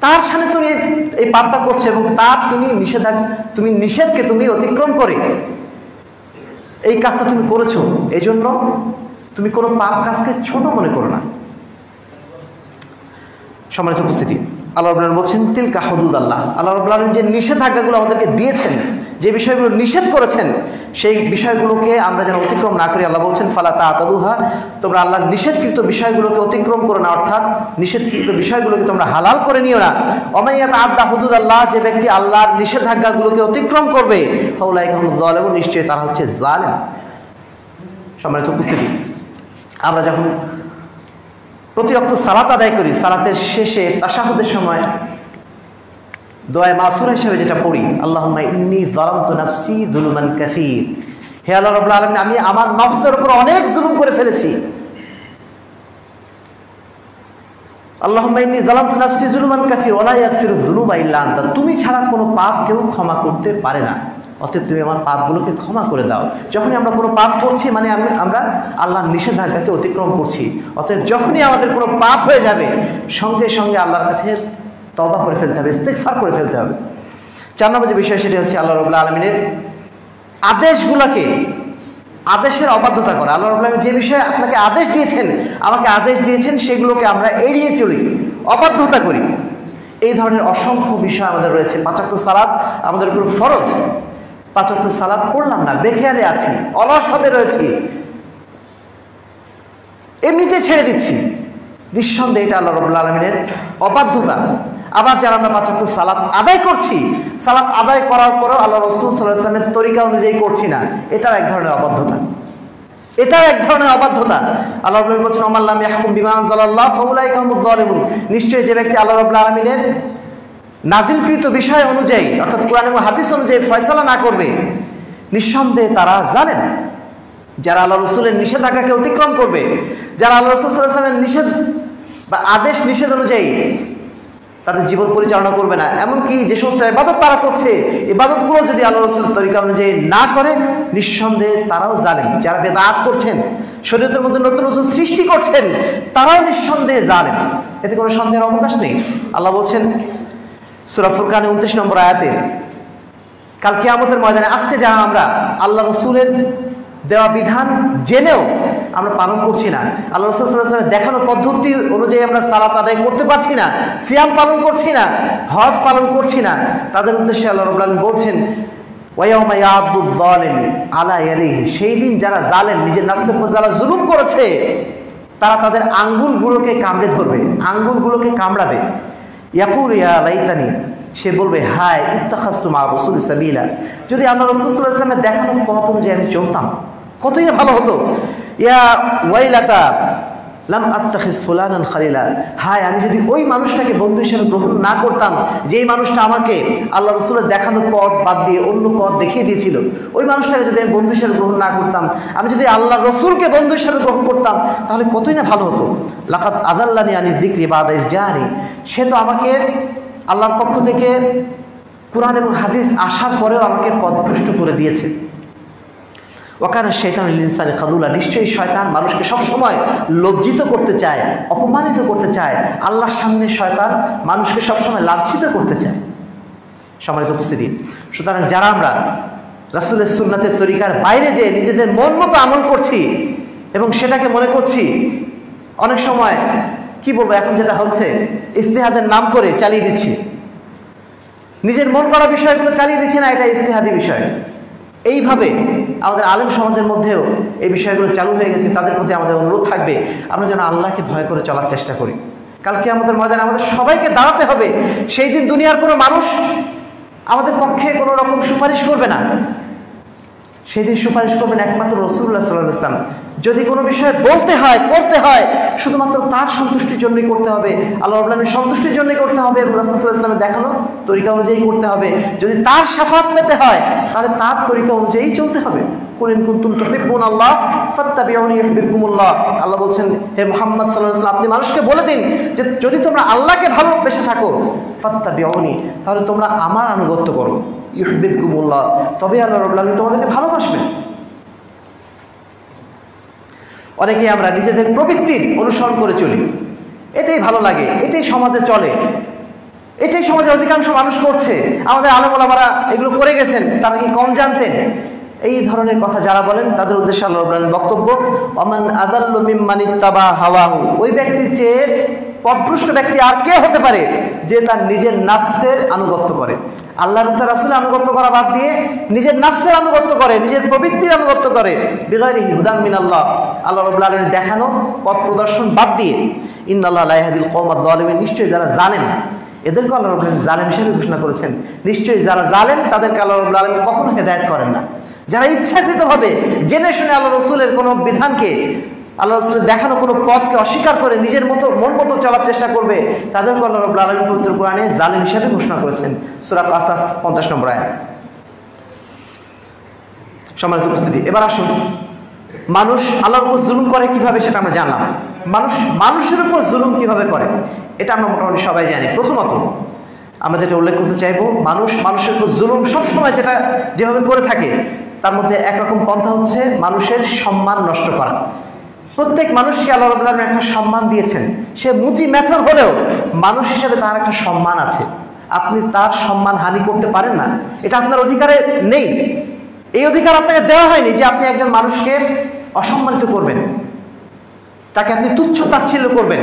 তার সামনে তুমি এই পাপটা করছ এবং তার তুমি নিষেধা তুমি নিষেধকে তুমি অতিক্রম করে। এই কাজটা তুমি করেছ। এই জন্য তুমি কোনো পাপ কাজকে ছোট মনে করো না। সম্মানিত উপস্থিতি, আল্লাহ রবুল্লাহ বলছেন, তিলকা হদুদ আল্লাহ। আল্লাহ রবুল্লাহ যে নিষেধাজ্ঞাগুলো আমাদেরকে দিয়েছেন যে বিষয়গুলো নিষেধ করেছেন, সেই বিষয়গুলোকে আমরা যেন অতিক্রম না করি, আল্লাহ বলছেন, ফালা তা আতাদুহা তোমরা আল্লাহর নিষেধকৃত বিষয়গুলোকে অতিক্রম করো না, অর্থাৎ নিষেধকৃত বিষয়গুলোকে তোমরা হালাল করে নিও না। অমাইয়াত আদা হুদুদ আল্লাহ যে ব্যক্তি আল্লাহর নিষেধাজ্ঞাগুলোকে অতিক্রম করবে ফাউলাই কাহমুদ্দল এবং নিশ্চয়ই তারা হচ্ছে জালেম। সম্মানিত উপস্থিতি, আমরা যখন প্রতিরক্ত সালাত আদায় করি, সালাতের শেষে তাসাহুদের সময় দোয়ায় মাসুরা হিসেবে যেটা পড়ি আল্লাহ ইন্নি জলান্ত নাফসি জুলুমান কাসির। হে আল্লাহ রবুল্লা আলমিন, আমি আমার নফসের উপর অনেক জুলুম করে ফেলেছি। আল্লাহ জুলুমান তুমি ছাড়া কোনো পাপ কেউ ক্ষমা করতে পারে না। অতএব তুমি আমার পাপগুলোকে ক্ষমা করে দাও। যখনই আমরা কোনো পাপ করছি মানে আমি, আমরা আল্লাহর নিষেধাজ্ঞাকে অতিক্রম করছি। অতএব যখনই আমাদের কোনো পাপ হয়ে যাবে, সঙ্গে সঙ্গে আল্লাহর কাছে তবা করে ফেলতে হবে ইস্তেকফার করে ফেলতে হবে। চার নম্বর যে বিষয় সেটি হচ্ছে আল্লাহ রবুল্লা আলমিনের আদেশগুলোকে, আদেশের অবাধ্যতা করা। আল্লাহ রবুল্লা যে বিষয়ে আপনাকে আদেশ দিয়েছেন, আমাকে আদেশ দিয়েছেন, সেগুলোকে আমরা এড়িয়ে চলি, অবাধ্যতা করি। এই ধরনের অসংখ্য বিষয় আমাদের রয়েছে। পাঁচাত্ত সালাদ আমাদের উপর ফরজ। পাঁচাত্ত সালাদ পড়লাম না, বেখেয়ালে আছি, অলসভাবে রয়েছি। এমনিতে ছেড়ে দিচ্ছি। নিঃসন্দেহে এটা আল্লাহ রবুল্লা আলমিনের অবাধ্যতা। আবার যারা আমরা পাঁচাত্ত সালাত আদায় করছি, সালাত আদায় করার পরেও আল্লাহ রসুল সাল্লাহ ইসলামের তরিকা অনুযায়ী করছি না, এটাও এক ধরনের অবাধ্যতা। এটাও এক ধরনের অবাধ্যতা। আল্লাহ বলছেন অমাল্লাম ইয়াহকুম বিমান জাল্লাহ ফৌলাই নিশ্চয়ই যে ব্যক্তি আল্লাহ রবুল্লা আলমিনের নাজিলকৃত বিষয় অনুযায়ী, অর্থাৎ কোরআন এবং হাদিস অনুযায়ী ফয়সলা না করবে, নিঃসন্দেহে তারা জানেন। যারা আল্লাহ রসুলের নিষেধাজ্ঞাকে অতিক্রম করবে, যারা আল্লাহ রসুল সাল্লামের নিষেধ বা আদেশ নিষেধ অনুযায়ী তাদের জীবন পরিচালনা করবে না। এমনকি যে সমস্ত ইবাদত তারা করছে, ইবাদতগুলো যদি আল্লাহ রসুলের তরিকা অনুযায়ী না করে নিঃসন্দেহে তারাও জানেন যারা বেদাত করছেন শরীরের মধ্যে নতুন নতুন সৃষ্টি করছেন, তারাও নিঃসন্দেহে জানেন এতে কোনো সন্দেহের অবকাশ নেই। আল্লাহ বলছেন সুরাফুর খানে উনত্রিশ নম্বর আয়াতে, কাল কেয়ামতের ময়দানে আজকে যারা আমরা আল্লাহ রসুলের দেওয়া বিধান জেনেও আমরা পালন করছি না। আল্লাহ রসুলের দেখানো পদ্ধতি অনুযায়ী আমরা সালাত আদায় করতে পারছি না, সিয়াম পালন করছি না, হজ পালন করছি না। তাদের উদ্দেশ্যে আল্লাহ রবুল্লাহ বলছেন আলা সেই দিন যারা জালেন নিজের নাফসের পর যারা জুলুম করেছে, তারা তাদের আঙ্গুলগুলোকে কামড়ে ধরবে, আঙ্গুলগুলোকে কামড়াবে। ইয়াকুর ইয়া সে বলবে, হায় ইত্তাখাস্তু মা রসুল সাবিলা যদি আল্লাহ রসুল্লাহ ইসলামের দেখানো পথ অনুযায়ী আমি চলতাম, কতই না ভালো হতো। ইয়া ওয়াইলাতা, লাম আত্তাখিস ফুলানান খালিলা। হায়, আমি যদি ওই মানুষটাকে বন্ধু হিসেবে গ্রহণ না করতাম, যেই মানুষটা আমাকে আল্লাহ রসুলের দেখানো পথ বাদ দিয়ে অন্য পথ দেখিয়ে দিয়েছিল, ওই মানুষটাকে যদি আমি বন্ধু হিসেবে গ্রহণ না করতাম, আমি যদি আল্লাহ রসুলকে বন্ধু হিসেবে গ্রহণ করতাম, তাহলে কতই না ভালো হতো? লাকাত আদাল্লানি আনি দিক্রি বাদাইস জাহারি সে তো আমাকে আল্লাহর পক্ষ থেকে কোরআন এবং হাদিস আসার পরেও আমাকে পথভ্রষ্ট করে দিয়েছে। ওখানে শৈতান ইনসানি খাদুল্লাহ নিশ্চয়ই শয়তান মানুষকে সবসময় লজ্জিত করতে চায়, অপমানিত করতে চায়। আল্লাহর সামনে শয়তান মানুষকে সবসময় লাঞ্ছিত করতে চায়। সম্মানিত উপস্থিতি, সুতরাং যারা আমরা রাসুলের সুন্নাতের তরিকার বাইরে যে নিজেদের মন মতো আমল করছি এবং সেটাকে মনে করছি, অনেক সময়, কি বলব, এখন যেটা হচ্ছে, ইস্তেহাদের নাম করে চালিয়ে দিচ্ছি। নিজের মন করা বিষয়গুলো চালিয়ে দিচ্ছে না, এটা ইস্তেহাদি বিষয়। এইভাবে আমাদের আলেম সমাজের মধ্যেও এই বিষয়গুলো চালু হয়ে গেছে, তাদের প্রতি আমাদের অনুরোধ থাকবে, আমরা যেন আল্লাহকে ভয় করে চলার চেষ্টা করি। কালকে আমাদের ময়দানে আমাদের সবাইকে দাঁড়াতে হবে, সেই দিন দুনিয়ার কোনো মানুষ আমাদের পক্ষে কোনো রকম সুপারিশ করবে না। সেই দিন সুপারিশ করবেন একমাত্র রসুল্লাহ সাল্লাহ ইসলাম যদি কোনো বিষয়ে বলতে হয় করতে হয়, শুধুমাত্র তার সন্তুষ্টির জন্যই করতে হবে। আল্লাহ আবলামের সন্তুষ্টির জন্যই করতে হবে এবং রাসুল্লাহ দেখানো তরিকা অনুযায়ী করতে হবে। যদি তার সাফাত পেতে হয়, তাহলে তার তরিকা অনুযায়ী চলতে হবে। কুলিন কুন্তুম তহিবুন আল্লাহ, ফত্তাবিউনি ইহবিবকুমুল্লাহ আল্লাহ বলছেন, হে মোহাম্মদ সাল্লাহ ইসলাম আপনি মানুষকে বলে দিন যে যদি তোমরা আল্লাহকে ভালোবেসে থাকো, ফত্তাবিউনি, তাহলে তোমরা আমার আনুগত্য করো। ইহবিবকুমুল্লাহ তবে আল্লাহ রবুল্লাহ তোমাদেরকে ভালোবাসবেন। অনেকে আমরা নিজেদের প্রবৃত্তির অনুসরণ করে চলি। এটাই ভালো লাগে, এটাই সমাজে চলে। এটাই সমাজে অধিকাংশ মানুষ করছে। আমাদের আলমোলামারা এগুলো করে গেছেন, তারা কি কম জানতেন? এই ধরনের কথা যারা বলেন, তাদের উদ্দেশ্যে আল্লাহ বক্তব্য অমান আদাল্লমিমানিত্তাবা হাওয়াহু। ওই ব্যক্তির চেয়ে পদভ্রষ্ট ব্যক্তি আর কে হতে পারে যে তার নিজের নাফসের আনুগত্য করে? আল্লাহর তার রাসুলের আনুগত্য করা বাদ দিয়ে নিজের নাফসের আনুগত্য করে, নিজের প্রবৃত্তির আনুগত্য করে বিগয়রি হুদাম মিন আল্লাহ আল্লাহ রবুল্লা আলমীর দেখানো পথ প্রদর্শন বাদ দিয়ে ইন্নআল্লাহ আলাইহাদিল কৌমাদ আলমীর নিশ্চয়ই যারা জানেন এদেরকে আল্লাহ রবুল্লাহ জালেম হিসেবে ঘোষণা করেছেন। নিশ্চয়ই যারা জালেন তাদেরকে আল্লাহ রবুল্লা আলমী কখনো হেদায়ত করেন না। যারা ইচ্ছাকৃতভাবে জেনে শুনে আল্লাহ রসুলের কোনো বিধানকে আল্লাহ রসুলের দেখানো কোনো পথকে অস্বীকার করে নিজের মতো, মন মতো চলার চেষ্টা করবে, তাদেরকে আল্লাহ রব আলম পবিত্র কোরআনে জালিম হিসাবে ঘোষণা করেছেন। সুরাক আসাস পঞ্চাশ নম্বর আয় সম্মানিত উপস্থিতি, এবার আসুন। মানুষ আল্লাহর উপর জুলুম করে কীভাবে সেটা আমরা জানলাম। মানুষ, মানুষের উপর জুলুম কীভাবে করে, এটা আমরা মোটামুটি সবাই জানি। প্রথমত, আমরা যেটা উল্লেখ করতে চাইব, মানুষ মানুষের উপর জুলুম সবসময় যেটা যেভাবে করে থাকে, তার মধ্যে একরকম পন্থা হচ্ছে মানুষের সম্মান নষ্ট করা। প্রত্যেক মানুষকে আল্লাহ রবুল্লাহ একটা সম্মান দিয়েছেন। সে মুচি মেথর হলেও মানুষ হিসেবে তার একটা সম্মান আছে। আপনি তার সম্মান হানি করতে পারেন না। এটা আপনার অধিকারে নেই। এই অধিকার আপনাকে দেওয়া হয়নি যে আপনি একজন মানুষকে অসম্মানিত করবেন। তাকে আপনি তুচ্ছ তাচ্ছিল্য করবেন।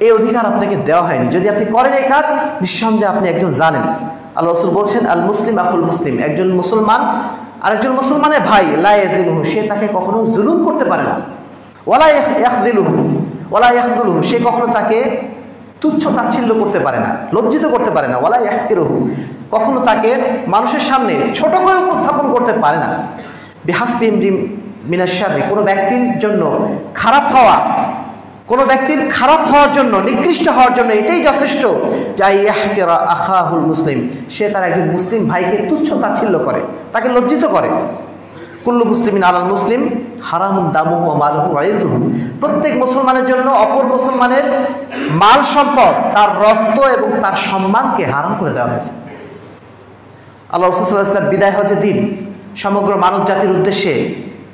এই অধিকার আপনাকে দেওয়া হয়নি। যদি আপনি করেন এই কাজ, নিঃসন্দেহে আপনি একজন জানেন আল্লাহ রসুল বলছেন, আল মুসলিম আফুল মুসলিম। একজন মুসলমান আর একজন মুসলমানের ভাই লাইজলিমহু সে তাকে কখনো জুলুম করতে পারে না। ওলা ইয়াহদিলুহু ওলা ইয়াহদুলহু সে কখনো তাকে তুচ্ছ তাচ্ছিল্য করতে পারে না, লজ্জিত করতে পারে না ওলা ইয়াহতিরহু কখনো তাকে মানুষের সামনে ছোট করে উপস্থাপন করতে পারে না। বিহাসপিম মিনাশারি কোনো ব্যক্তির জন্য খারাপ হওয়া, কোনো ব্যক্তির খারাপ হওয়ার জন্য, নিকৃষ্ট হওয়ার জন্য এটাই যথেষ্ট যাই ইয়াহকেরা আখাহুল মুসলিম, সে তার একজন মুসলিম ভাইকে তুচ্ছ তাচ্ছিল্য করে, তাকে লজ্জিত করে। কুল্লু মুসলিমিন আলাল মুসলিম হারামুন দামুহু প্রত্যেক মুসলমানের জন্য অপর মুসলমানের মাল সম্পদ, তার রক্ত এবং তার সম্মানকে হারাম করে দেওয়া হয়েছে। আল্লাহ বিদায় হজের দিন সমগ্র মানব জাতির উদ্দেশ্যে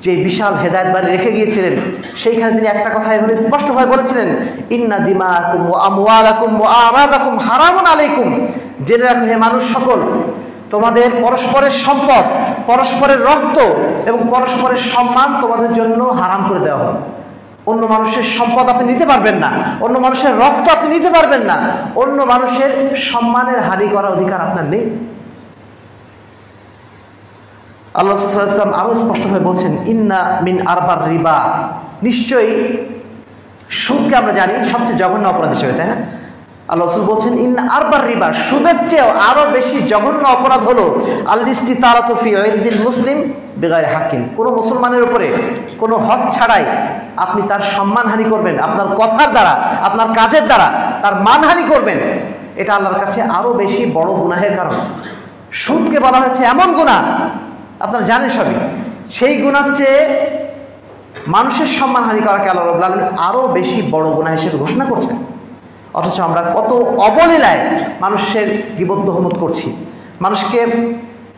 যে বিশাল হেদায়ত বাড়ি রেখে গিয়েছিলেন, সেইখানে তিনি একটা কথা এভাবে স্পষ্টভাবে বলেছিলেন, ইন্না দিমা আকুম ও আমওয়ালাকুম ও আরাদাকুম হারামুন আলাইকুম। জেনে রাখো, হে মানুষ সকল তোমাদের পরস্পরের সম্পদ, পরস্পরের রক্ত এবং পরস্পরের সম্মান তোমাদের জন্য হারাম করে দেওয়া হবে। অন্য মানুষের সম্পদ আপনি নিতে পারবেন না, অন্য মানুষের রক্ত আপনি নিতে পারবেন না, অন্য মানুষের সম্মানের হানি করার অধিকার আপনার নেই। আল্লাহ সাল্লাম আরও স্পষ্টভাবে বলছেন, ইন্না মিন আরবার রিবা। নিশ্চয়ই সুদকে আমরা জানি সবচেয়ে জঘন্য অপরাধ হিসেবে, তাই না? আল্লাহ বলছেন, ইন আরবার রিবা সুদের চেয়েও আরও বেশি জঘন্য অপরাধ হলো আল্লিস্তি তারাতফি ওয়াইদিল মুসলিম বেগায় হাকিম কোনো মুসলমানের উপরে কোনো হক ছাড়াই আপনি তার সম্মানহানি করবেন, আপনার কথার দ্বারা, আপনার কাজের দ্বারা তার মানহানি করবেন। এটা আল্লাহর কাছে আরও বেশি বড় গুনাহের কারণ। সুদকে বলা হয়েছে এমন গুণা আপনারা জানেন সবই। সেই গুণার চেয়ে মানুষের সম্মানহানি করাকে আল্লাহ রবুল্লা আরও বেশি বড় গুণা হিসেবে ঘোষণা করছেন। অথচ আমরা কত অবলীলায় মানুষের বিবদ্ধ হমত করছি। মানুষকে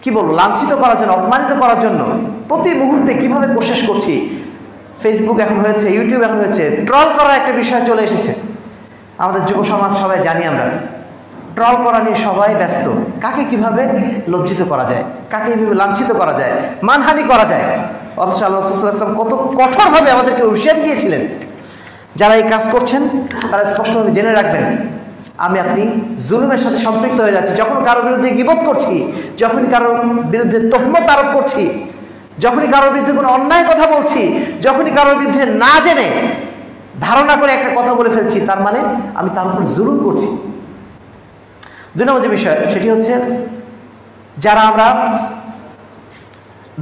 কি বলব, লাঞ্ছিত করার জন্য, অপমানিত করার জন্য প্রতি মুহূর্তে কীভাবে কোশেষ করছি? ফেসবুক এখন হয়েছে ইউটিউব এখন হয়েছে ট্রল করার একটা বিষয় চলে এসেছে। আমাদের যুব সমাজ সবাই জানি আমরা ট্রল করা নিয়ে সবাই ব্যস্ত। কাকে কীভাবে লজ্জিত করা যায়? কাকে কীভাবে লাঞ্ছিত করা যায়? মানহানি করা যায়? অথচ আল্লাহ কত কঠোরভাবে আমাদেরকে হুঁশিয়ারি দিয়েছিলেন। যারা এই কাজ করছেন, তারা স্পষ্টভাবে জেনে রাখবেন, আমি আপনি জুলুমের সাথে সম্পৃক্ত হয়ে যাচ্ছি। যখন কারোর বিরুদ্ধে গিবত করছি, যখন কারোর বিরুদ্ধে তহমত আরোপ করছি, যখনই কারোর বিরুদ্ধে কোনো অন্যায় কথা বলছি, যখনই কারোর বিরুদ্ধে না জেনে ধারণা করে একটা কথা বলে ফেলছি, তার মানে আমি তার উপর জুলুম করছি। দুই নম্বর যে বিষয়, সেটি হচ্ছে যারা আমরা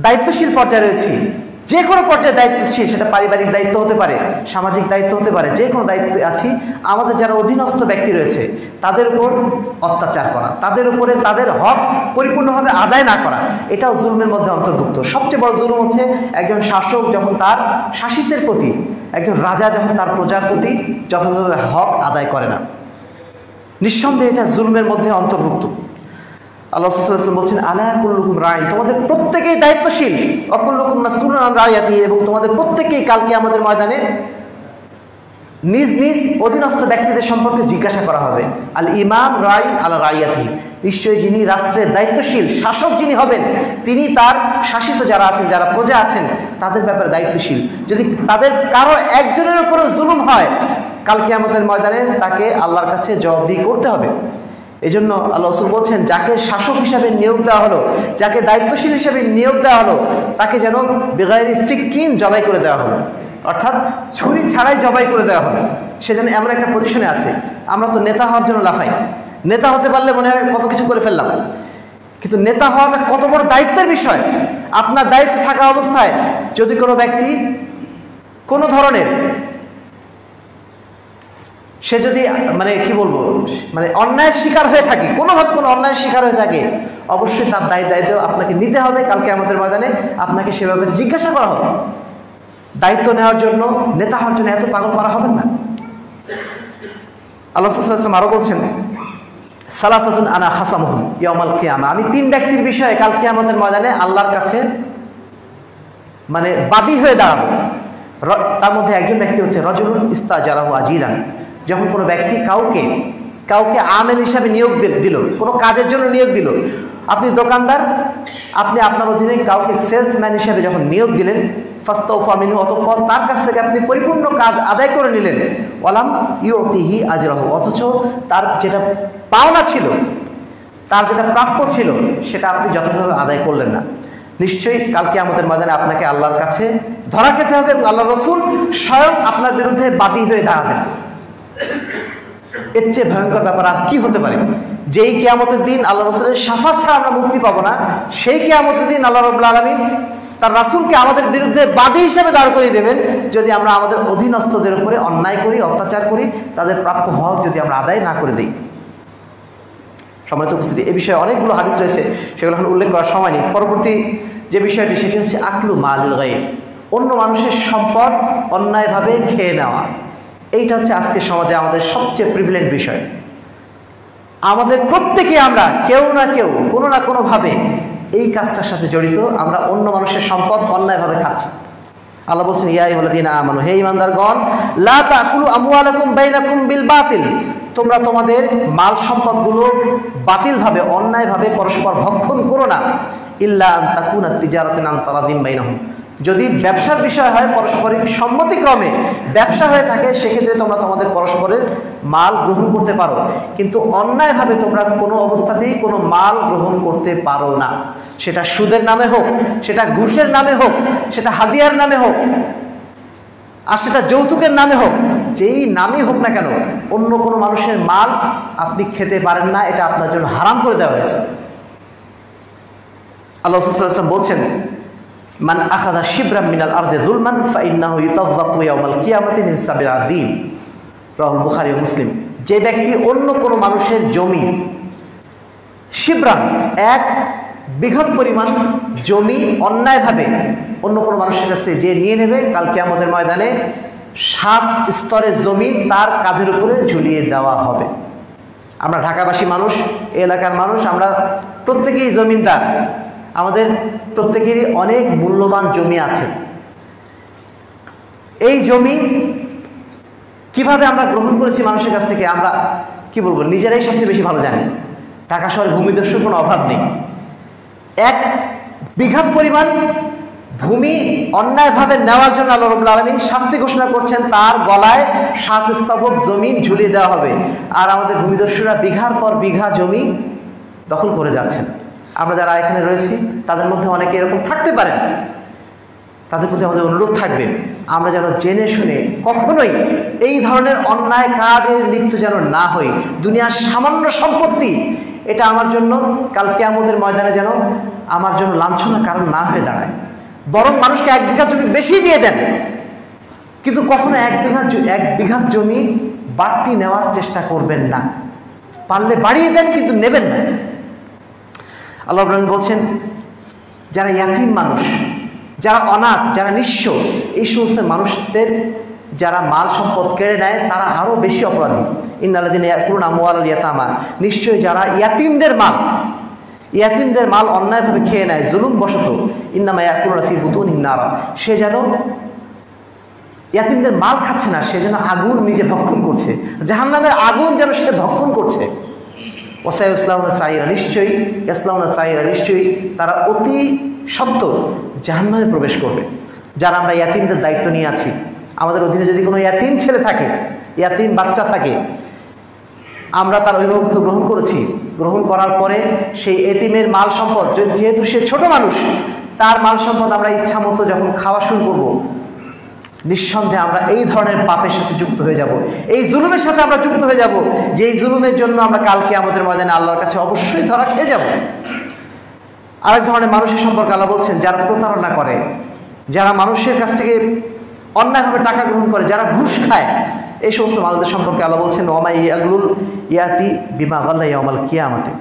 দায়িত্বশীল পর্যায়ে রয়েছি যে কোনো পর্যায়ে দায়িত্বশীল সেটা পারিবারিক দায়িত্ব হতে পারে, সামাজিক দায়িত্ব হতে পারে, যে কোনো দায়িত্বে আছি, আমাদের যারা অধীনস্থ ব্যক্তি রয়েছে, তাদের উপর অত্যাচার করা, তাদের উপরে তাদের হক পরিপূর্ণভাবে আদায় না করা, এটাও জুলমের মধ্যে অন্তর্ভুক্ত। সবচেয়ে বড় জুলুম হচ্ছে একজন শাসক যখন তার শাসিতের প্রতি, একজন রাজা যখন তার প্রজার প্রতি যথাযথভাবে হক আদায় করে না। নিঃসন্দেহে এটা জুলমের মধ্যে অন্তর্ভুক্ত। আল্লাহ সাল্লাম বলছেন আল্লাহ কুল্লুকুম রায় তোমাদের প্রত্যেকেই দায়িত্বশীল। অকুল্লুকুম মাসুল রায়াতি এবং তোমাদের প্রত্যেকেই কালকে আমাদের ময়দানে নিজ নিজ অধীনস্থ ব্যক্তিদের সম্পর্কে জিজ্ঞাসা করা হবে। আল ইমাম রাইন আল রায়াতি নিশ্চয়ই যিনি রাষ্ট্রের দায়িত্বশীল শাসক যিনি হবেন, তিনি তার শাসিত যারা আছেন, যারা প্রজা আছেন, তাদের ব্যাপারে দায়িত্বশীল। যদি তাদের কারও একজনের উপরে জুলুম হয়, কালকে আমাদের ময়দানে তাকে আল্লাহর কাছে জবাবদিহি করতে হবে। এই জন্য আল্লাহ রসুল বলছেন, যাকে শাসক হিসাবে নিয়োগ দেওয়া হলো, যাকে দায়িত্বশীল হিসাবে নিয়োগ দেওয়া হলো, তাকে যেন বেগায়ের সিক্কিন জবাই করে দেওয়া হলো অর্থাৎ ছুরি ছাড়াই জবাই করে দেওয়া হবে। সে যেন এমন একটা পজিশনে আছে। আমরা তো নেতা হওয়ার জন্য লাফাই। নেতা হতে পারলে মনে হয় কত কিছু করে ফেললাম। কিন্তু নেতা হওয়াটা কত বড় দায়িত্বের বিষয়। আপনার দায়িত্ব থাকা অবস্থায় যদি কোনো ব্যক্তি কোনো ধরনের সে যদি মানে কি বলব মানে অন্যায়ের শিকার হয়ে থাকে, কোনোভাবে কোনো অন্যায়ের শিকার হয়ে থাকে, অবশ্যই তার দায় দায়িত্ব আপনাকে নিতে হবে কালকে আমাদের ময়দানে, আপনাকে সেভাবে জিজ্ঞাসা করা হবে। দায়িত্ব নেওয়ার জন্য, নেতা হওয়ার জন্য এত পাগল করা হবেন না। আল্লাহ আরও বলছেন, সালাসাতুন আনা হাসামহম ইয়মাল কেয়ামা। আমি তিন ব্যক্তির বিষয়ে কালকে আমাদের ময়দানে আল্লাহর কাছে মানে বাদী হয়ে দাঁড়াবো। তার মধ্যে একজন ব্যক্তি হচ্ছে রজুল ইস্তা জারাহু আজিরান যখন কোনো ব্যক্তি কাউকে কাউকে আমেল হিসাবে নিয়োগ দিল, কোনো কাজের জন্য নিয়োগ দিল, আপনি দোকানদার, আপনি আপনার অধীনে কাউকে সেলসম্যান হিসাবে যখন নিয়োগ দিলেন ফাস্তাউফামিনু অতঃপর তার কাছ থেকে আপনি পরিপূর্ণ কাজ আদায় করে নিলেন। ওলাম ইউতিহি আজরাহ, অথচ তার যেটা পাওনা ছিল, তার যেটা প্রাপ্য ছিল, সেটা আপনি যথাযথভাবে আদায় করলেন না। নিশ্চয়ই কালকে আমাদের ময়দানে আপনাকে আল্লাহর কাছে ধরা খেতে হবে এবং আল্লাহ রসুল স্বয়ং আপনার বিরুদ্ধে বাদী হয়ে দাঁড়াবেন। এর চেয়ে ভয়ঙ্কর ব্যাপার আর কি হতে পারে? যেই কেয়ামতের দিন আল্লাহ রসুলের সাফাত ছাড়া আমরা মুক্তি পাবো না, সেই কেয়ামতের দিন আল্লাহ রবুল্লা আলমিন তার রাসুলকে আমাদের বিরুদ্ধে বাদী হিসেবে দাঁড় করিয়ে দেবেন, যদি আমরা আমাদের অধীনস্থদের উপরে অন্যায় করি, অত্যাচার করি, তাদের প্রাপ্য হক যদি আমরা আদায় না করে দিই। সম্মানিত উপস্থিতি, এ বিষয়ে অনেকগুলো হাদিস রয়েছে, সেগুলো এখন উল্লেখ করার সময় নেই। পরবর্তী যে বিষয়টি, সেটি হচ্ছে আকলু মাল গায়ে অন্য মানুষের সম্পদ অন্যায়ভাবে খেয়ে নেওয়া। এইটা হচ্ছে আজকের সমাজে আমাদের সবচেয়ে প্রিভিলেন্ট বিষয়। আমাদের প্রত্যেকে আমরা, কেউ না কেউ, কোনো না কোনোভাবে এই কাজটার সাথে জড়িত। আমরা অন্য মানুষের সম্পদ অন্যায়ভাবে খাচ্ছি। আল্লাহ বলছেন ইয়াই হলে দিন আমানু, হে ইমানদারগণ লা আমওয়ালাকুম বাইনাকুম বিল বাতিল। তোমরা তোমাদের মাল সম্পদগুলো বাতিলভাবে, অন্যায়ভাবে পরস্পর ভক্ষণ করো না। ইল্লা আন তাকুনা তিজারাতিন আন তারাদিন বাইনাহুম। যদি ব্যবসার বিষয় হয় পরস্পরিক সম্মতিক্রমে ব্যবসা হয়ে থাকে, সেক্ষেত্রে তোমরা তোমাদের পরস্পরের মাল গ্রহণ করতে পারো। কিন্তু অন্যায়ভাবে তোমরা কোনো অবস্থাতেই কোনো মাল গ্রহণ করতে পারো না। সেটা সুদের নামে হোক, সেটা ঘুষের নামে হোক, সেটা হাদিয়ার নামে হোক, আর সেটা যৌতুকের নামে হোক, যেই নামই হোক না কেন, অন্য কোনো মানুষের মাল আপনি খেতে পারেন না, এটা আপনার জন্য হারাম করে দেওয়া হয়েছে। আল্লাহ বলছেন মান আখাদা শিবরাম মিনাল আর্দে জুলমান ফাইন্নাহু ইউতাওয়াকু ইয়াউমাল কিয়ামাতি মিন সাবিল আদিম রাহুল বুখারী ও মুসলিম, যে ব্যক্তি অন্য কোনো মানুষের জমি শিবরাম এক বৃহৎ পরিমাণ জমি অন্যায়ভাবে অন্য কোনো মানুষের কাছ থেকে যে নিয়ে নেবে কালকে আমাদের ময়দানে সাত স্তরের জমি তার কাঁধের উপরে ঝুলিয়ে দেওয়া হবে। আমরা ঢাকাবাসী মানুষ, এলাকার মানুষ, আমরা প্রত্যেকেই জমিনদার। আমাদের প্রত্যেকেরই অনেক মূল্যবান জমি আছে। এই জমি কীভাবে আমরা গ্রহণ করেছি মানুষের কাছ থেকে আমরা কি বলব, নিজেরাই সবচেয়ে বেশি ভালো জানি। ঢাকা শহরে ভূমিদস্যুর কোনো অভাব নেই। এক, বিঘাত পরিমাণ ভূমি অন্যায়ভাবে নেওয়ার জন্য আল্লাহ রবুল্লা আলমিন শাস্তি ঘোষণা করছেন, তার গলায় সাত স্তবক জমি ঝুলিয়ে দেওয়া হবে। আর আমাদের ভূমিদস্যুরা বিঘার পর বিঘা জমি দখল করে যাচ্ছেন। আমরা যারা এখানে রয়েছি, তাদের মধ্যে অনেকে এরকম থাকতে পারেন। তাদের প্রতি আমাদের অনুরোধ থাকবে, আমরা যেন জেনে শুনে কখনোই এই ধরনের অন্যায় কাজে লিপ্ত যেন না হই। দুনিয়ার সামান্য সম্পত্তি, এটা আমার জন্য কাল কেয়ামতের ময়দানে যেন আমার জন্য লাঞ্ছনা কারণ না হয়ে দাঁড়ায়। বরং মানুষকে এক বিঘা জমি বেশি দিয়ে দেন। কিন্তু কখনো এক বিঘা এক বিঘা জমি বাড়তি নেওয়ার চেষ্টা করবেন না। পারলে বাড়িয়ে দেন, কিন্তু নেবেন না। আল্লাহ রহমান বলছেন, যারা ইয়াতিম মানুষ, যারা অনাথ, যারা নিঃস্ব, এই সমস্ত মানুষদের যারা মাল সম্পদ কেড়ে নেয়, তারা আরও বেশি অপরাধী। ইন্নালাদিন ইয়াকুল আমওয়াল ইয়াতামা। নিশ্চয়ই যারা ইয়াতিমদের মাল ইয়াতিমদের মাল অন্যায়ভাবে খেয়ে নেয়, জুলুম বশত, ইন্নামা ইয়াকুল রাফি বুতুন ইন্নারা সে যেন ইয়াতিমদের মাল খাচ্ছে না, সে যেন আগুন নিজে ভক্ষণ করছে। জাহান্নামের আগুন যেন সে ভক্ষণ করছে। ওসাই ইসলাম সাইরা, নিশ্চয়ই ইসলাম সাইরা, নিশ্চয়ই। তারা অতি সত্য জাহান্নামে প্রবেশ করবে। যারা আমরা ইয়াতিমদের দায়িত্ব নিয়ে আছি, আমাদের অধীনে যদি কোনো ইয়াতিম ছেলে থাকে, ইয়াতিম বাচ্চা থাকে, আমরা তার অভিভাবকত্ব গ্রহণ করেছি। গ্রহণ করার পরে সেই এতিমের মাল সম্পদ যেহেতু সে ছোট মানুষ, তার মাল সম্পদ আমরা ইচ্ছা মতো যখন খাওয়া শুরু করব নিঃসন্দেহে আমরা এই ধরনের পাপের সাথে যুক্ত হয়ে যাব। এই জুলুমের সাথে আমরা যুক্ত হয়ে যাব, যে এই জুলুমের জন্য আমরা কালকে আমাদের ময়দানে আল্লাহর কাছে অবশ্যই ধরা খেয়ে যাব। আরেক ধরনের মানুষের সম্পর্কে আল্লাহ বলছেন, যারা প্রতারণা করে, যারা মানুষের কাছ থেকে অন্যায়ভাবে টাকা গ্রহণ করে, যারা ঘুষ খায়, এই সমস্ত মানুষদের সম্পর্কে আল্লাহ বলছেন ওমাই ইয়াতি বিমা আল্লাহ ইয়ামাল কিয়ামাতে।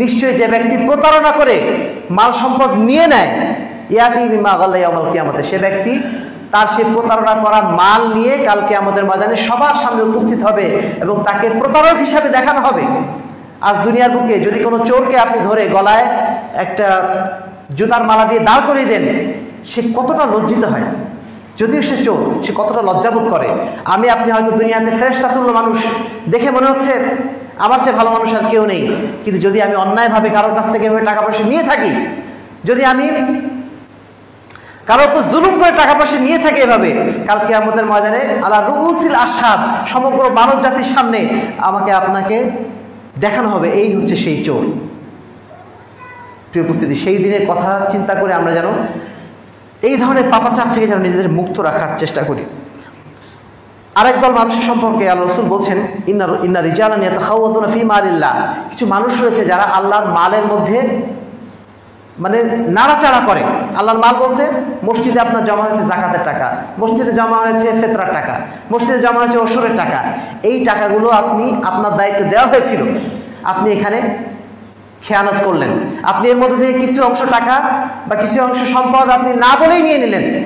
নিশ্চয়ই যে ব্যক্তি প্রতারণা করে, মাল সম্পদ নিয়ে নেয়, ইয়াতি বিমা আল্লাহ ইয়ামাল কিয়ামাতে, সে ব্যক্তি তার সে প্রতারণা করা মাল নিয়ে কালকে আমাদের ময়দানে সবার সামনে উপস্থিত হবে এবং তাকে প্রতারক হিসাবে দেখানো হবে। আজ দুনিয়ার বুকে যদি কোনো চোরকে আপনি ধরে গলায় একটা জুতার মালা দিয়ে দাঁড় করিয়ে দেন, সে কতটা লজ্জিত হয়। যদিও সে চোর, সে কতটা লজ্জাবোধ করে। আমি, আপনি হয়তো দুনিয়াতে ফ্রেশতা তুল্য মানুষ। দেখে মনে হচ্ছে, আমার চেয়ে ভালো মানুষ আর কেউ নেই। কিন্তু যদি আমি অন্যায়ভাবে কারোর কাছ থেকে টাকা পয়সা নিয়ে থাকি, যদি আমি কারোর উপর জুলুম করে টাকা পয়সা নিয়ে থাকে এভাবে। কালকে আমাদের ময়দানে আল্লাহ রুসিল আসাদ সমগ্র মানব জাতির সামনে আমাকে আপনাকে দেখানো হবে। এই হচ্ছে সেই চোর। প্রিয় উপস্থিতি, সেই দিনের কথা চিন্তা করে আমরা যেন এই ধরনের পাপাচার থেকে যেন নিজেদের মুক্ত রাখার চেষ্টা করি। আরেক দল মানুষের সম্পর্কে আল্লাহ রসুল বলছেন, ইন্না ইন্না রিজালান ফি মালিল্লাহ। কিছু মানুষ রয়েছে যারা আল্লাহর মালের মধ্যে মানে নাড়াচাড়া করে। আল্লাহর মাল বলতে, মসজিদে আপনার জমা হয়েছে জাকাতের টাকা, মসজিদে জমা হয়েছে ফেতরার টাকা, মসজিদে জমা হয়েছে ওষুরের টাকা। এই টাকাগুলো আপনি, আপনার দায়িত্বে দেওয়া হয়েছিল। আপনি এখানে খেয়ানত করলেন। আপনি এর মধ্যে থেকে কিছু অংশ টাকা বা কিছু অংশ সম্পদ আপনি না বলেই নিয়ে নিলেন।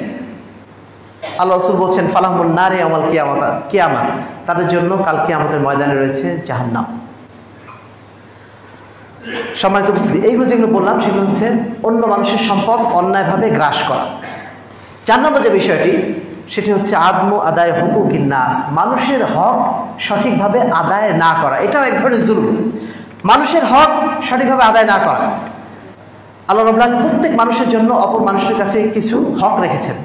আল্লাহ রসুল বলছেন ফালাহমুল নারে আমল কিয়ামতা। কিয়ামা তাদের জন্য কালকে আমাদের ময়দানে রয়েছে জাহান্নাম। সম্মানিত উপস্থিতি, এইগুলো যেগুলো বললাম, সেগুলো হচ্ছে অন্য মানুষের সম্পদ অন্যায়ভাবে গ্রাস করা। চার নম্বর যে বিষয়টি, সেটি হচ্ছে আদম আদায় হকুক নাস মানুষের হক সঠিকভাবে আদায় না করা, এটাও এক ধরনের জুলুম। মানুষের হক সঠিকভাবে আদায় না করা। আল্লাহ রবলান প্রত্যেক মানুষের জন্য অপর মানুষের কাছে কিছু হক রেখেছেন।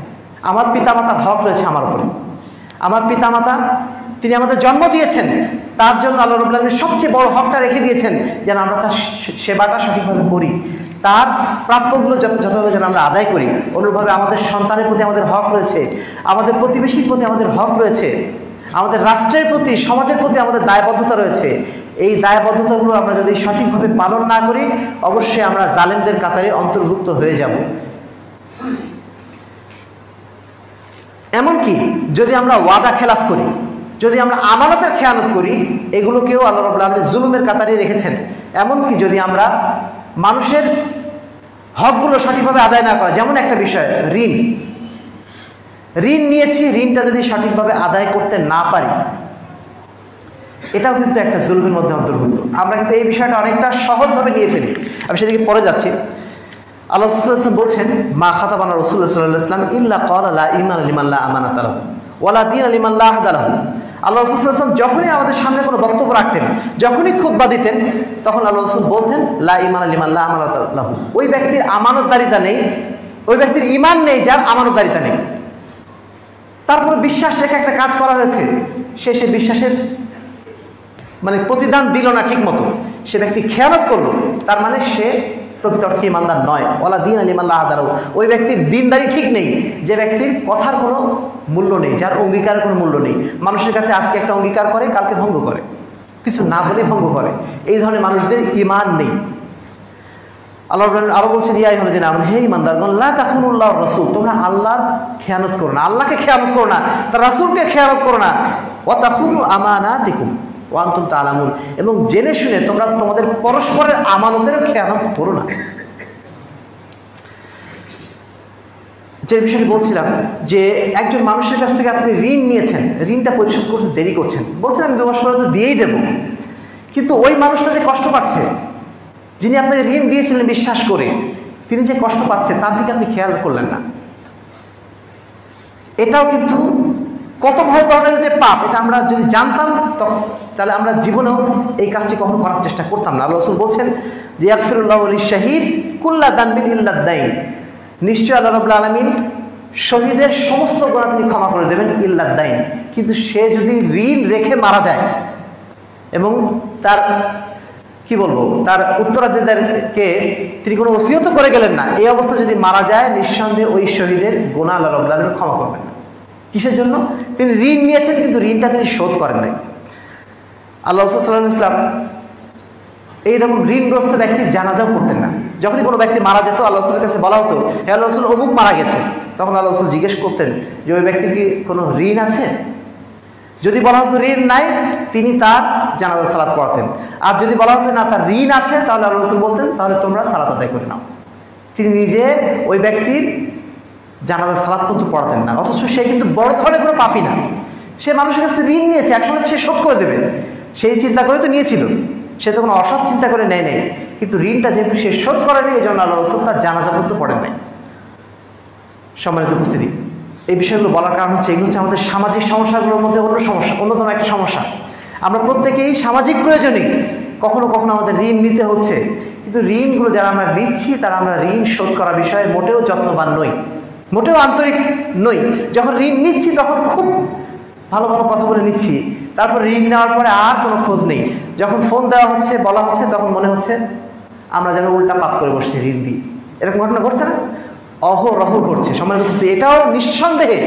আমার পিতামাতার হক রয়েছে আমার উপরে। আমার পিতামাতা তিনি আমাদের জন্ম দিয়েছেন, তার জন্য আল্লাহ রবুল্লাহের সবচেয়ে বড় হকটা রেখে দিয়েছেন যেন আমরা তার সেবাটা সঠিকভাবে করি। তার প্রাপ্যগুলো যত, যতভাবে যেন আমরা আদায় করি, অনুরূপভাবে আমাদের সন্তানের প্রতি আমাদের হক রয়েছে, আমাদের প্রতিবেশীর প্রতি আমাদের হক রয়েছে, আমাদের রাষ্ট্রের প্রতি, সমাজের প্রতি আমাদের দায়বদ্ধতা রয়েছে। এই দায়বদ্ধতাগুলো আমরা যদি সঠিকভাবে পালন না করি, অবশ্যই আমরা জালেমদের কাতারে অন্তর্ভুক্ত হয়ে যাব। এমনকি যদি আমরা ওয়াদা খেলাফ করি যদি আমরা আমানতের খেয়ানত করি, এগুলোকেও আল্লাহ রব আলমী জুলুমের কাতারে রেখেছেন। এমনকি যদি আমরা মানুষের হকগুলো সঠিকভাবে আদায় না করা, যেমন একটা বিষয়, ঋণ। ঋণ নিয়েছি, ঋণটা যদি সঠিকভাবে আদায় করতে না পারি, এটাও কিন্তু একটা জুলুমের মধ্যে অন্তর্ভুক্ত। আমরা কিন্তু এই বিষয়টা অনেকটা সহজভাবে নিয়ে ফেলি। আমি সেদিকে পরে যাচ্ছি। আল্লাহ রসুল্লাহাম বলছেন, মা খাতাবানা রসুল্লাহ সাল্লাহ ইসলাম ইল্লা কল আল্লাহ ইমান আলিমাল্লাহ আমানাত আলহ ওয়ালা দিন আলিমাল্লাহ আহদালাহ আল্লাহ রসুলাম যখনই আমাদের সামনে কোনো বক্তব্য রাখতেন, যখনই খুদ্া দিতেন, তখন আল্লাহ রসুল বলতেন, লা ইমান আলিমাল্লাহ আমানাত আল্লাহ ওই ব্যক্তির আমানতদারিতা নেই, ওই ব্যক্তির ইমান নেই, যার আমানতদারিতা নেই। তারপর বিশ্বাস রেখে একটা কাজ করা হয়েছে, সে সে বিশ্বাসের মানে প্রতিদান দিল না ঠিক মতো সে ব্যক্তি খেয়ালত করল, তার মানে সে প্রকৃত অর্থে ইমানদার নয়। ওলা দিন আলী মাল্লাহ আদারও ওই ব্যক্তির দিনদারি ঠিক নেই। যে ব্যক্তির কথার কোনো মূল্য নেই, যার অঙ্গীকারের কোনো মূল্য নেই। মানুষের কাছে আজকে একটা অঙ্গীকার করে, কালকে ভঙ্গ করে। কিছু না বলে ভঙ্গ করে। এই ধরনের মানুষদের ইমান নেই। আল্লাহ আরও বলছেন ইয়াই হলে দিন আমন, হে ইমানদারগণ, লা তাকুনুল্লাহ রসুল, তোমরা আল্লাহর খেয়ানত করো না। আল্লাহকে খেয়ানত করো না, তার রাসুলকে খেয়ানত করো না। ও তাকুনু আমানা দিকুম ওয়ান্তুম তালামুন এবং জেনে শুনে তোমরা তোমাদের পরস্পরের আমানতেরও খেয়ানত করো না। যে বিষয়টি বলছিলাম, যে একজন মানুষের কাছ থেকে আপনি ঋণ নিয়েছেন, ঋণটা পরিশোধ করতে দেরি করছেন। বলছেন আমি দু মাস পরে তো দিয়েই দেবো। কিন্তু ওই মানুষটা যে কষ্ট পাচ্ছে, যিনি আপনাকে ঋণ দিয়েছিলেন বিশ্বাস করে, তিনি যে কষ্ট পাচ্ছে, তার দিকে আপনি খেয়াল করলেন না। এটাও কিন্তু কত ভয় ধরনের যে পাপ, এটা আমরা যদি জানতাম, তখন তাহলে আমরা জীবনেও এই কাজটি কখনো করার চেষ্টা করতাম না। আল্লাহ রসুল বলছেন যে আকফিরুল্লাহ আলী শাহিদ কুল্লা দানবিন ইল্লাদ্দাইন নিশ্চয় আল্লাহ রবুল্লা আলমিন শহীদের সমস্ত গোনা তিনি ক্ষমা করে দেবেন ইল্লাদ্দাইন কিন্তু সে যদি ঋণ রেখে মারা যায় এবং তার, কি বলব, তার উত্তরাধিকারকে তিনি কোনো ওসিয়ত করে গেলেন না, এই অবস্থা যদি মারা যায়, নিঃসন্দেহে ওই শহীদের গোনা আল্লাহ রবুল্লা আলমিন ক্ষমা করবেন না। কিসের জন্য? তিনি ঋণ নিয়েছেন, কিন্তু ঋণটা তিনি শোধ করেন নাই। আল্লাহ সাল্লাম ইসলাম এইরকম ঋণগ্রস্ত ব্যক্তির জানাজাও করতেন না। যখনই কোনো ব্যক্তি মারা যেত, আল্লাহ রসুলের কাছে বলা হতো, হে আল্লাহ রসুল, অমুক মারা গেছে। তখন আল্লাহ রসুল জিজ্ঞেস করতেন যে, ওই ব্যক্তির কি কোনো ঋণ আছে? যদি বলা হতো ঋণ নাই, তিনি তার জানাজা সালাদ পড়াতেন। আর যদি বলা হতো না, তার ঋণ আছে, তাহলে আল্লাহ রসুল বলতেন, তাহলে তোমরা সালাদ আদায় করে নাও। তিনি নিজে ওই ব্যক্তির জানাজা সালাদ পর্যন্ত পড়াতেন না। অথচ সে কিন্তু বড় ধরনের কোনো পাপি না। সে মানুষের কাছে ঋণ নিয়েছে একসঙ্গে সে শোধ করে দেবে। সেই চিন্তা করে তো নিয়েছিল। সে তো কোনো অসৎ চিন্তা করে নেয় নেই। কিন্তু ঋণটা যেহেতু সে শোধ করেনি, এই জন্য আল্লাহ রসুল তার জানাজা পর্যন্ত পড়েন নাই। সম্মানিত উপস্থিতি, এই বিষয়গুলো বলার কারণ হচ্ছে, এগুলো হচ্ছে আমাদের সামাজিক সমস্যাগুলোর মধ্যে অন্য সমস্যা, অন্যতম একটা সমস্যা। আমরা প্রত্যেকেই সামাজিক প্রয়োজনে কখনো কখনো আমাদের ঋণ নিতে হচ্ছে। কিন্তু ঋণগুলো যারা আমরা নিচ্ছি, তারা আমরা ঋণ শোধ করার বিষয়ে মোটেও যত্নবান নই। মোটেও আন্তরিক নই। যখন ঋণ নিচ্ছি, তখন খুব ভালো ভালো কথা বলে নিচ্ছি। তারপর ঋণ নেওয়ার পরে আর কোনো খোঁজ নেই। যখন ফোন দেওয়া হচ্ছে, বলা হচ্ছে, তখন মনে হচ্ছে আমরা যেন উল্টা পাপ করে বসছি, ঋণ দিই। এরকম ঘটনা ঘটছে না? অহরহ ঘটছে। সম্মানিত উপস্থিতি, এটাও নিঃসন্দেহে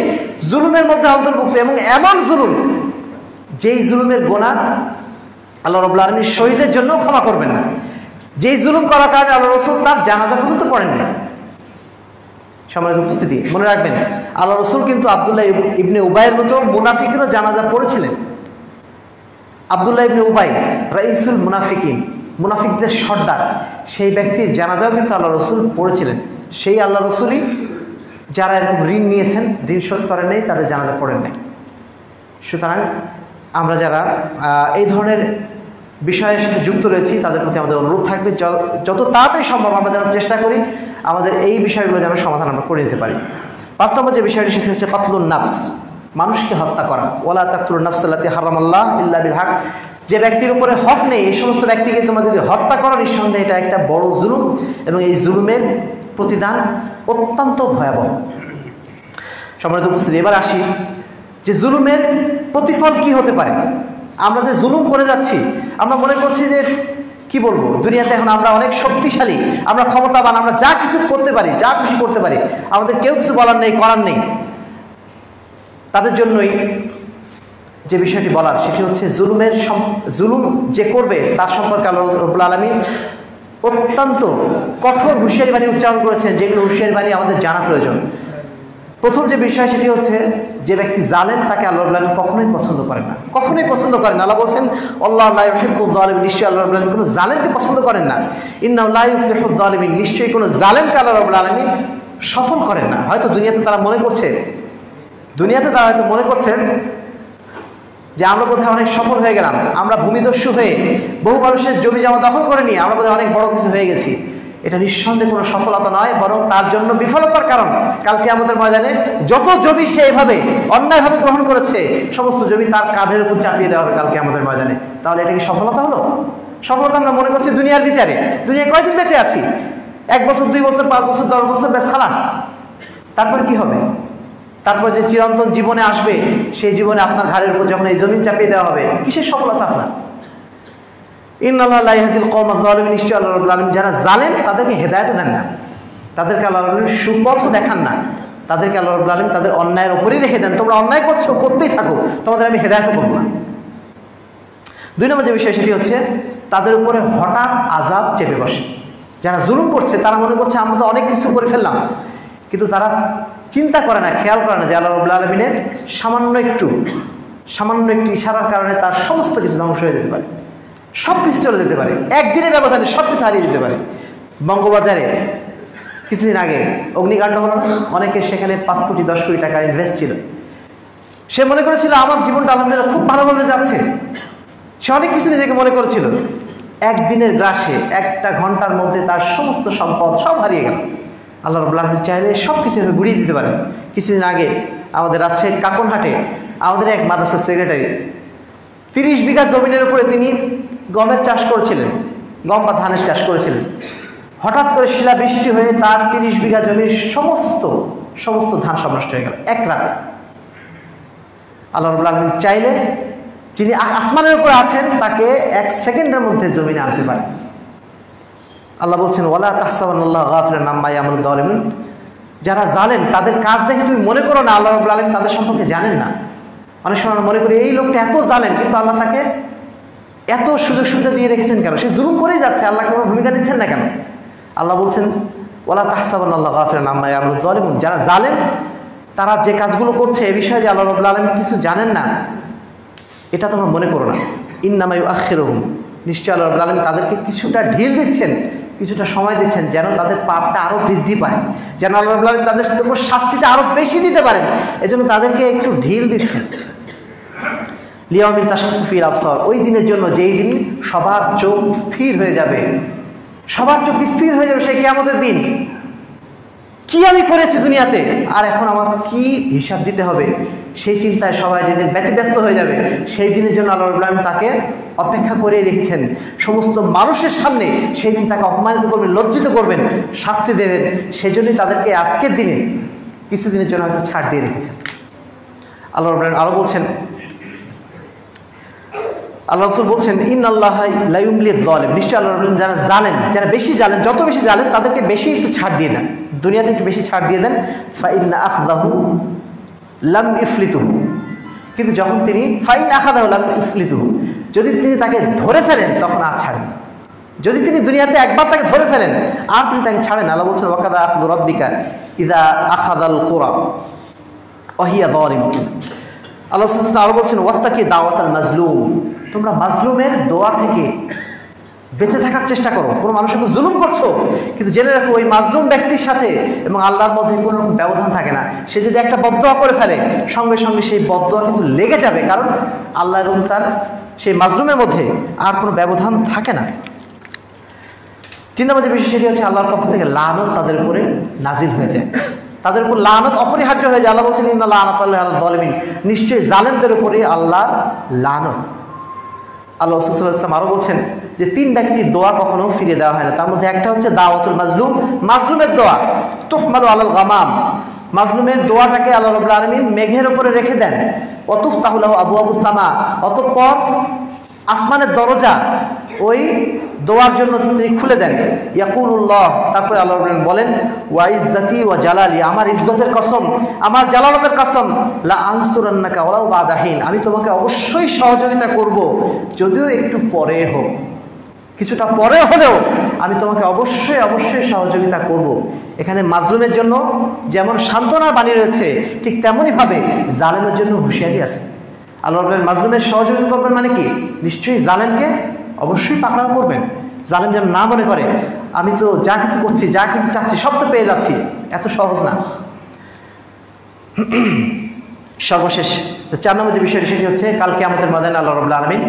জুলুমের মধ্যে অন্তর্ভুক্ত এবং এমন জুলুম যেই জুলুমের গোনা আল্লাহ রবুল্লা আলমীর শহীদের জন্য ক্ষমা করবেন না। যেই জুলুম করার কারণে আল্লাহ রসুল তার জানাজা পর্যন্ত পড়েন না সম্মানিত উপস্থিতি, মনে রাখবেন, আল্লাহ রসুল কিন্তু আবদুল্লাহ ইবনে উবায়ের মতো মুনাফিকেরও জানাজা পড়েছিলেন। আবদুল্লাহ ইবনে উবাই, রাইসুল মুনাফিকিন, মুনাফিকদের সর্দার। সেই ব্যক্তির জানাজাও কিন্তু আল্লাহ রসুল পড়েছিলেন। সেই আল্লাহ রসুলই যারা এরকম ঋণ নিয়েছেন, ঋণ শোধ করেন নেই, তাদের জানাজা পড়েন নাই। সুতরাং আমরা যারা এই ধরনের বিষয়ের সাথে যুক্ত রয়েছি, তাদের প্রতি আমাদের অনুরোধ থাকবে যত তাড়াতাড়ি সম্ভব আমরা যেন চেষ্টা করি, আমাদের এই বিষয়গুলো যেন সমাধান আমরা করে দিতে পারি। পাঁচ নম্বর যে বিষয়টি, সেটি হচ্ছে কতলুন নাফস। মানুষকে হত্যা করা। ওলা তাকতুল নাফসাল্লাতি হারামাল্লাহ ইল্লা বিল হক। যে ব্যক্তির উপরে হক নেই, এই সমস্ত ব্যক্তিকে তোমরা যদি হত্যা করো, নিঃসন্দেহে এটা একটা বড় জুলুম এবং এই জুলুমের প্রতিদান অত্যন্ত ভয়াবহ। সম্মানিত উপস্থিতি, এবার আসি যে জুলুমের প্রতিফল কি হতে পারে। আমরা যে জুলুম করে যাচ্ছি, আমরা মনে করছি যে, কি বলব? দুনিয়াতে এখন আমরা অনেক শক্তিশালী, আমরা ক্ষমতাবান, আমরা যা কিছু করতে পারি, যা খুশি করতে পারি, আমাদের কেউ কিছু বলার নেই, করার নেই। তাদের জন্যই যে বিষয়টি বলার, সেটি হচ্ছে জুলুমের জুলুম যে করবে তার সম্পর্কে আল্লাহ রবুল আলমিন অত্যন্ত কঠোর হুঁশিয়ারি বাণী উচ্চারণ করেছেন, যেগুলো হুঁশিয়ারি বাণী আমাদের জানা প্রয়োজন। প্রথম যে বিষয়, সেটি হচ্ছে যে ব্যক্তি জালেন তাকে আল্লাহ আল্লাহ কখনোই পছন্দ করেন না। কখনোই পছন্দ করেন আল্লাহ বলছেন, আল্লাহ আল্লাহিবুদ্দালিম নিশ্চয়ই আল্লাহ আলমিন কোনো জালেনকে পছন্দ করেন না। ইন্নাউল্লাহিফুদ্দালিমিন নিশ্চয়ই কোনো জালেনকে আল্লাহ রবুল্লা আলমিন সফল করেন না। হয়তো দুনিয়াতে তারা মনে করছে দুনিয়াতে তারা হয়তো মনে করছেন যে আমরা বোধহয় অনেক সফল হয়ে গেলাম, আমরা ভূমিদস্যু হয়ে বহু মানুষের জমি জমা দখল করে নিয়ে আমরা বোধহয় অনেক বড় কিছু হয়ে গেছি। এটা নিঃসন্দেহে কোনো সফলতা নয়, বরং তার জন্য বিফলতার কারণ। কালকে আমাদের ময়দানে যত জমি সে এভাবে অন্যায়ভাবে গ্রহণ করেছে, সমস্ত জমি তার কাঁধের উপর চাপিয়ে দেওয়া হবে কালকে আমাদের ময়দানে। তাহলে এটা কি সফলতা হলো? সফলতা আমরা মনে করছি দুনিয়ার বিচারে। দুনিয়ায় কয়দিন বেঁচে আছি? এক বছর, দুই বছর, পাঁচ বছর, দশ বছর বেশ খালাস। তারপর কি হবে? তারপর যে চিরন্তন জীবনে আসবে, সেই জীবনে আপনার ঘাড়ের উপর যখন এই জমিন চাপিয়ে দেওয়া হবে, কিসের সফলতা আপনার? ইন্নআল্লাহিল কৌম আলিম নিশ্চয় আল্লাহ রবুল আলম যারা জালেন তাদেরকে হেদায়ত দেন না। তাদেরকে আল্লাহ রবুল সুপথও দেখান না। তাদেরকে আল্লাহ রবুল আলম তাদের অন্যায়ের ওপরেই রেখে দেন। তোমরা অন্যায় করছ, করতেই থাকো। তোমাদের আমি হেদায়ত করব না। দুই নম্বর যে বিষয়, সেটি হচ্ছে তাদের উপরে হঠাৎ আজাব চেপে বসে। যারা জুলুম করছে, তারা মনে করছে, আমরা তো অনেক কিছু করে ফেললাম। কিন্তু তারা চিন্তা করে না, খেয়াল করে না যে আল্লাহ রবুল্লা আলমিনের সামান্য একটু সামান্য একটু ইশারার কারণে তার সমস্ত কিছু ধ্বংস হয়ে যেতে পারে। সব কিছু চলে যেতে পারে। একদিনের ব্যবধানে সব কিছু হারিয়ে যেতে পারে। বঙ্গবাজারে কিছুদিন আগে অগ্নিকাণ্ড হলো। অনেকে সেখানে পাঁচ কোটি, দশ কোটি টাকা ইনভেস্ট ছিল। সে মনে করেছিল, আমার জীবনটা আলহামদুলিল্লাহ খুব ভালোভাবে যাচ্ছে। সে অনেক কিছু নিজেকে মনে করেছিল। একদিনের গ্রাসে একটা ঘণ্টার মধ্যে তার সমস্ত সম্পদ সব হারিয়ে গেল। আল্লাহ রবুল্লাহ চাইলে সব কিছু গুড়িয়ে দিতে পারেন। কিছুদিন আগে আমাদের রাজশাহীর কাকনহাটে আমাদের এক মাদ্রাসার সেক্রেটারি তিরিশ বিঘা জমিনের উপরে তিনি গমের চাষ করেছিলেন, গম বা ধানের চাষ করেছিলেন। হঠাৎ করে শিলা বৃষ্টি হয়ে তার তিরিশ বিঘা জমির সমস্ত সমস্ত ধান সব নষ্ট হয়ে গেল এক রাতে। আল্লাহ রবুল্লাহ চাইলে যিনি আসমানের উপরে আছেন, তাকে এক সেকেন্ডের মধ্যে জমিনে আনতে পারে আল্লাহ বলছেন ওলা তাহসাবান্লাহ গাফিলের নাম মাই আমরুদ্দ আলমিন যারা জালেন তাদের কাজ দেখে তুমি মনে করো না, আল্লাহ রবুল্লা আলম তাদের সম্পর্কে জানেন না। অনেক সময় আমরা মনে করি, এই লোকটা এত জালেন কিন্তু আল্লাহ তাকে এত সুযোগ সুবিধা দিয়ে রেখেছেন কেন? সে জুলুম করেই যাচ্ছে, আল্লাহ কোনো ভূমিকা নিচ্ছেন না কেন? আল্লাহ বলছেন ওলা তাহসাবান্লাহ গাফিলের নাম মাই আমরুদ্দ আলমিন যারা জালেন তারা যে কাজগুলো করছে, এ বিষয়ে যে আল্লাহ রবুল্লা আলমী কিছু জানেন না, এটা তোমরা মনে করো না। ইন্নামাই আখেরহম নিশ্চয় আল্লাহ রবুল্লা আলম তাদেরকে কিছুটা ঢিল দিচ্ছেন কিছুটা সময় দিচ্ছেন যেন তাদের পাপটা আরও বৃদ্ধি পায়। যেন আল্লাহ তাদের উপর শাস্তিটা আরও বেশি দিতে পারেন। এজন্য তাদেরকে একটু ঢিল দিচ্ছেন। লিয়ামিন তাসফির আফসর ওই দিনের জন্য যেই দিন সবার চোখ স্থির হয়ে যাবে। সবার চোখ স্থির হয়ে যাবে, সেই কেমতের দিন। কি আমি করেছি দুনিয়াতে? আর এখন আমার কি হিসাব দিতে হবে? সেই চিন্তায় সবাই যেদিন ব্যতিব্যস্ত হয়ে যাবে, সেই দিনের জন্য আল্লাহ রবুল্লাহ তাকে অপেক্ষা করে রেখেছেন। সমস্ত মানুষের সামনে সেই দিন তাকে অপমানিত করবেন, লজ্জিত করবেন, শাস্তি দেবেন। সেই জন্যই তাদেরকে আজকের দিনে, কিছুদিনের জন্য হয়তো ছাড় দিয়ে রেখেছেন। আল্লাহ রবুল্লাহ আরও বলছেন আল্লাহ রসুল বলছেন ইন আল্লাহ লাইমলি দলেম নিশ্চয় আল্লাহ যারা জানেন যারা বেশি জানেন যত বেশি জানেন তাদেরকে বেশি একটু ছাড় দিয়ে দেন। দুনিয়াতে একটু বেশি ছাড় দিয়ে দেন। ফাইন আখদাহু লাম ইফলিতুহু। কিন্তু যখন তিনি ফাইন আখাদাহু লাম ইফলিতুহু, যদি তিনি তাকে ধরে ফেলেন, তখন আর ছাড়েন যদি তিনি দুনিয়াতে একবার তাকে ধরে ফেলেন, আর তিনি তাকে ছাড়েন আল্লাহ বলছেন, ওয়াকাদা আখদু রব্বিকা ইদা আখাদাল কোরা। অহিয়া দওয়ারি মতন আল্লাহ আরও বলছেন, ওয়াত্তাকি দাওয়াত আল মাজলুম। তোমরা মাজলুমের দোয়া থেকে বেঁচে থাকার চেষ্টা করো। কোনো মানুষের উপর জুলুম করছ? কিন্তু জেনে রাখো, ওই মাজলুম ব্যক্তির সাথে এবং আল্লাহর মধ্যে কোনো রকম ব্যবধান থাকে না। সে যদি একটা বদোয়া করে ফেলে, সঙ্গে সঙ্গে সেই বদোয়া কিন্তু লেগে যাবে। কারণ আল্লাহ এবং তার সেই মাজলুমের মধ্যে আর কোনো ব্যবধান থাকে না। তিন নম্বর যে বিষয় সেটি হচ্ছে, আল্লাহর পক্ষ থেকে লানত তাদের উপরে নাজিল হয়ে যায়। তাদের উপর লানত অপরিহার্য হয়ে যায়। আল্লাহ বলছেন আল্লাহ দলমিন নিশ্চয়ই জালেমদের উপরে আল্লাহর লানত। আল্লাহ রসুল্লাহ ইসলাম আরও বলছেন যে, তিন ব্যক্তির দোয়া কখনো ফিরে দেওয়া হয় না। তার মধ্যে একটা হচ্ছে দাওয়াতুল মাজলুম। মাজলুমের দোয়া, তোহমালু আল্লাহ গামাম। মাজলুমের দোয়াটাকে আল্লাহ রবুল্লা আলমিন মেঘের ওপরে রেখে দেন। অতুফ তাহুল্লাহ আবু আবু সামা। অতঃপর আসমানের দরজা ওই দোয়ার জন্য তিনি খুলে দেন। ইয়াকুল্লাহ তারপরে আল্লাহ বলেন, ওয়া ইজ্জাতি ওয়া জালালি, আমার ইজ্জতের কসম, আমার জালালতের কসম, লা আনসুরান্নাকা ওলাও বাদাহীন আমি তোমাকে অবশ্যই সহযোগিতা করব, যদিও একটু পরে হোক। কিছুটা পরে হলেও আমি তোমাকে অবশ্যই অবশ্যই সহযোগিতা করব। এখানে মাজলুমের জন্য যেমন সান্ত্বনার বাণী রয়েছে, ঠিক তেমনইভাবে জালেমের জন্য হুঁশিয়ারি আছে। আল্লাহ বললেন মাজলুমের সহযোগিতা করবেন মানে কি? নিশ্চয়ই জালেমকে অবশ্যই পাকড়াও করবেন। জালেম যেন না মনে করে, আমি তো যা কিছু করছি, যা কিছু চাচ্ছি, সব তো পেয়ে যাচ্ছি। এত সহজ না। সর্বশেষ, তো চার নম্বর যে বিষয়টি, সেটি হচ্ছে কালকে আমাদের ময়দানে আল্লাহ রবুল্লা আলমিন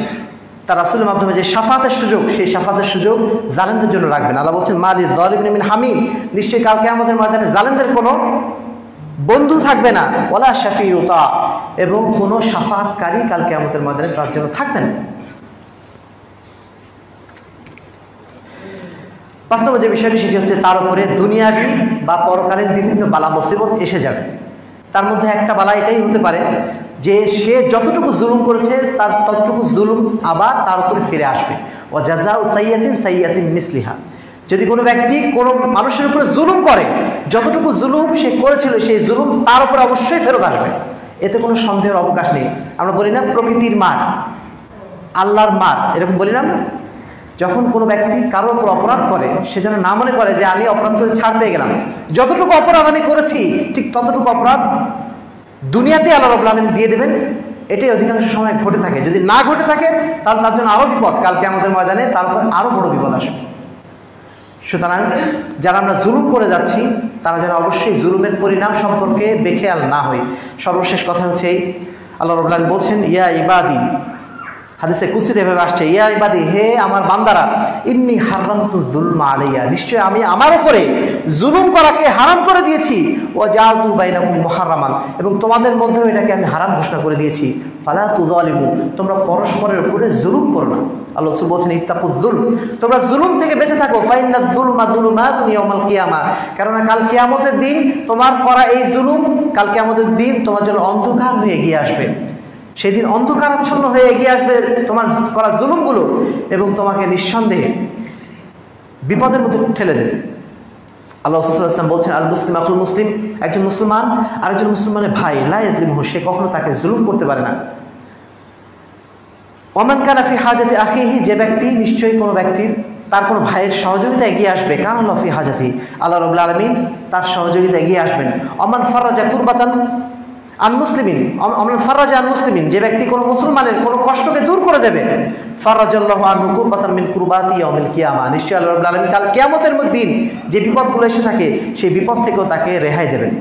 তার রাসুলের মাধ্যমে যে সাফাতের সুযোগ, সেই সাফাতের সুযোগ জালেমদের জন্য রাখবেন। আল্লাহ বলছেন, মালি দলিবিন হামিম নিশ্চয়ই কালকে আমাদের ময়দানে জালেমদের কোনো বন্ধু থাকবে না। ওলা শাফি উতা এবং কোনো সাফাতকারী কালকে আমাদের ময়দানে তার জন্য থাকবে না। নম্বর যে বিষয়টি, সেটি হচ্ছে তার উপরে দুনিয়াবি বা পরকালীন বিভিন্ন বালা মুসিবত এসে যাবে। তার মধ্যে একটা বালা এটাই হতে পারে যে সে যতটুকু জুলুম করেছে, তার ততটুকু জুলুম আবার তার উপরে ফিরে আসবে। ও জাজা ও সাইয়াতিন সাইয়াতিন মিসলিহা। যদি কোনো ব্যক্তি কোনো মানুষের উপরে জুলুম করে, যতটুকু জুলুম সে করেছিল, সেই জুলুম তার উপরে অবশ্যই ফেরত আসবে। এতে কোনো সন্দেহের অবকাশ নেই। আমরা বলি না প্রকৃতির মার, আল্লাহর মার, এরকম বলি না আমরা? যখন কোনো ব্যক্তি কারোর উপর অপরাধ করে, সে যেন না মনে করে যে আমি অপরাধ করে ছাড় পেয়ে গেলাম। যতটুকু অপরাধ আমি করেছি, ঠিক ততটুকু অপরাধ দুনিয়াতে আল্লাহ রব আলম দিয়ে দেবেন। এটাই অধিকাংশ সময় ঘটে থাকে। যদি না ঘটে থাকে, তাহলে তার জন্য আরও বিপদ। কালকে আমাদের ময়দানে তার উপরে আরও বড় বিপদ আসবে। সুতরাং যারা আমরা জুলুম করে যাচ্ছি, তারা যেন অবশ্যই জুলুমের পরিণাম সম্পর্কে বেখেয়াল না হয়। সর্বশেষ কথা হচ্ছে আল্লাহ রবলান বলছেন, ইয়া ইবাদি হাদিসে কুসির এভাবে আসছে, ইয়া হে আমার বান্দারা, ইন্নি হারান্তু জুলমা আলাইয়া। নিশ্চয় আমি আমার উপরে জুলুম করাকে হারাম করে দিয়েছি। ও জাউতু বাইনাকুম মুহাররামান। এবং তোমাদের মধ্যেও এটাকে আমি হারাম ঘোষণা করে দিয়েছি। ফালা তু তুযালিমু। তোমরা পরস্পরের উপরে জুলুম করো না। আল্লাহ রসুল বলছেন ইত্তাকুজুল তোমরা জুলুম থেকে বেঁচে থাকো। ফাইন্না জুলমা জুলুমা তুমি অমাল কিয়ামা। কেননা কাল কিয়ামতের দিন তোমার করা এই জুলুম, কাল কিয়ামতের দিন তোমার জন্য অন্ধকার হয়ে এগিয়ে আসবে। সেদিন অন্ধকারাচ্ছন্ন হয়ে এগিয়ে আসবে তোমার করা জুলুমগুলো এবং তোমাকে নিঃসন্দেহে বিপদের মধ্যে ঠেলে দেবে। আল্লাহ ইসলাম বলছেন, আল মুসলিম আকুল মুসলিম। একজন মুসলমান আর একজন মুসলমানের ভাই লাইজলিম সে কখনো তাকে জুলুম করতে পারে না। ওমান কানাফি হাজাতি আখিহি, যে ব্যক্তি, নিশ্চয়ই কোনো ব্যক্তির তার কোনো ভাইয়ের সহযোগিতা এগিয়ে আসবে। কান লফি হাজাতি, আল্লাহ রবুল্লা আলমিন তার সহযোগিতা এগিয়ে আসবেন। অমান ফরাজা কুরবাতান আন মুসলিমিন ফরাজা আন মুসলিমিন, যে ব্যক্তি কোনো মুসলমানের কোনো কষ্টকে দূর করে দেবে, ফরাজাল্লাহ আনহু কুরবাতান মিন কুরবাতি অমিল কিয়ামা, নিশ্চয়ই আল্লাহ আলমিন কাল কিয়ামতের দিন যে বিপদগুলো এসে থাকে, সেই বিপদ থেকেও তাকে রেহাই দেবেন।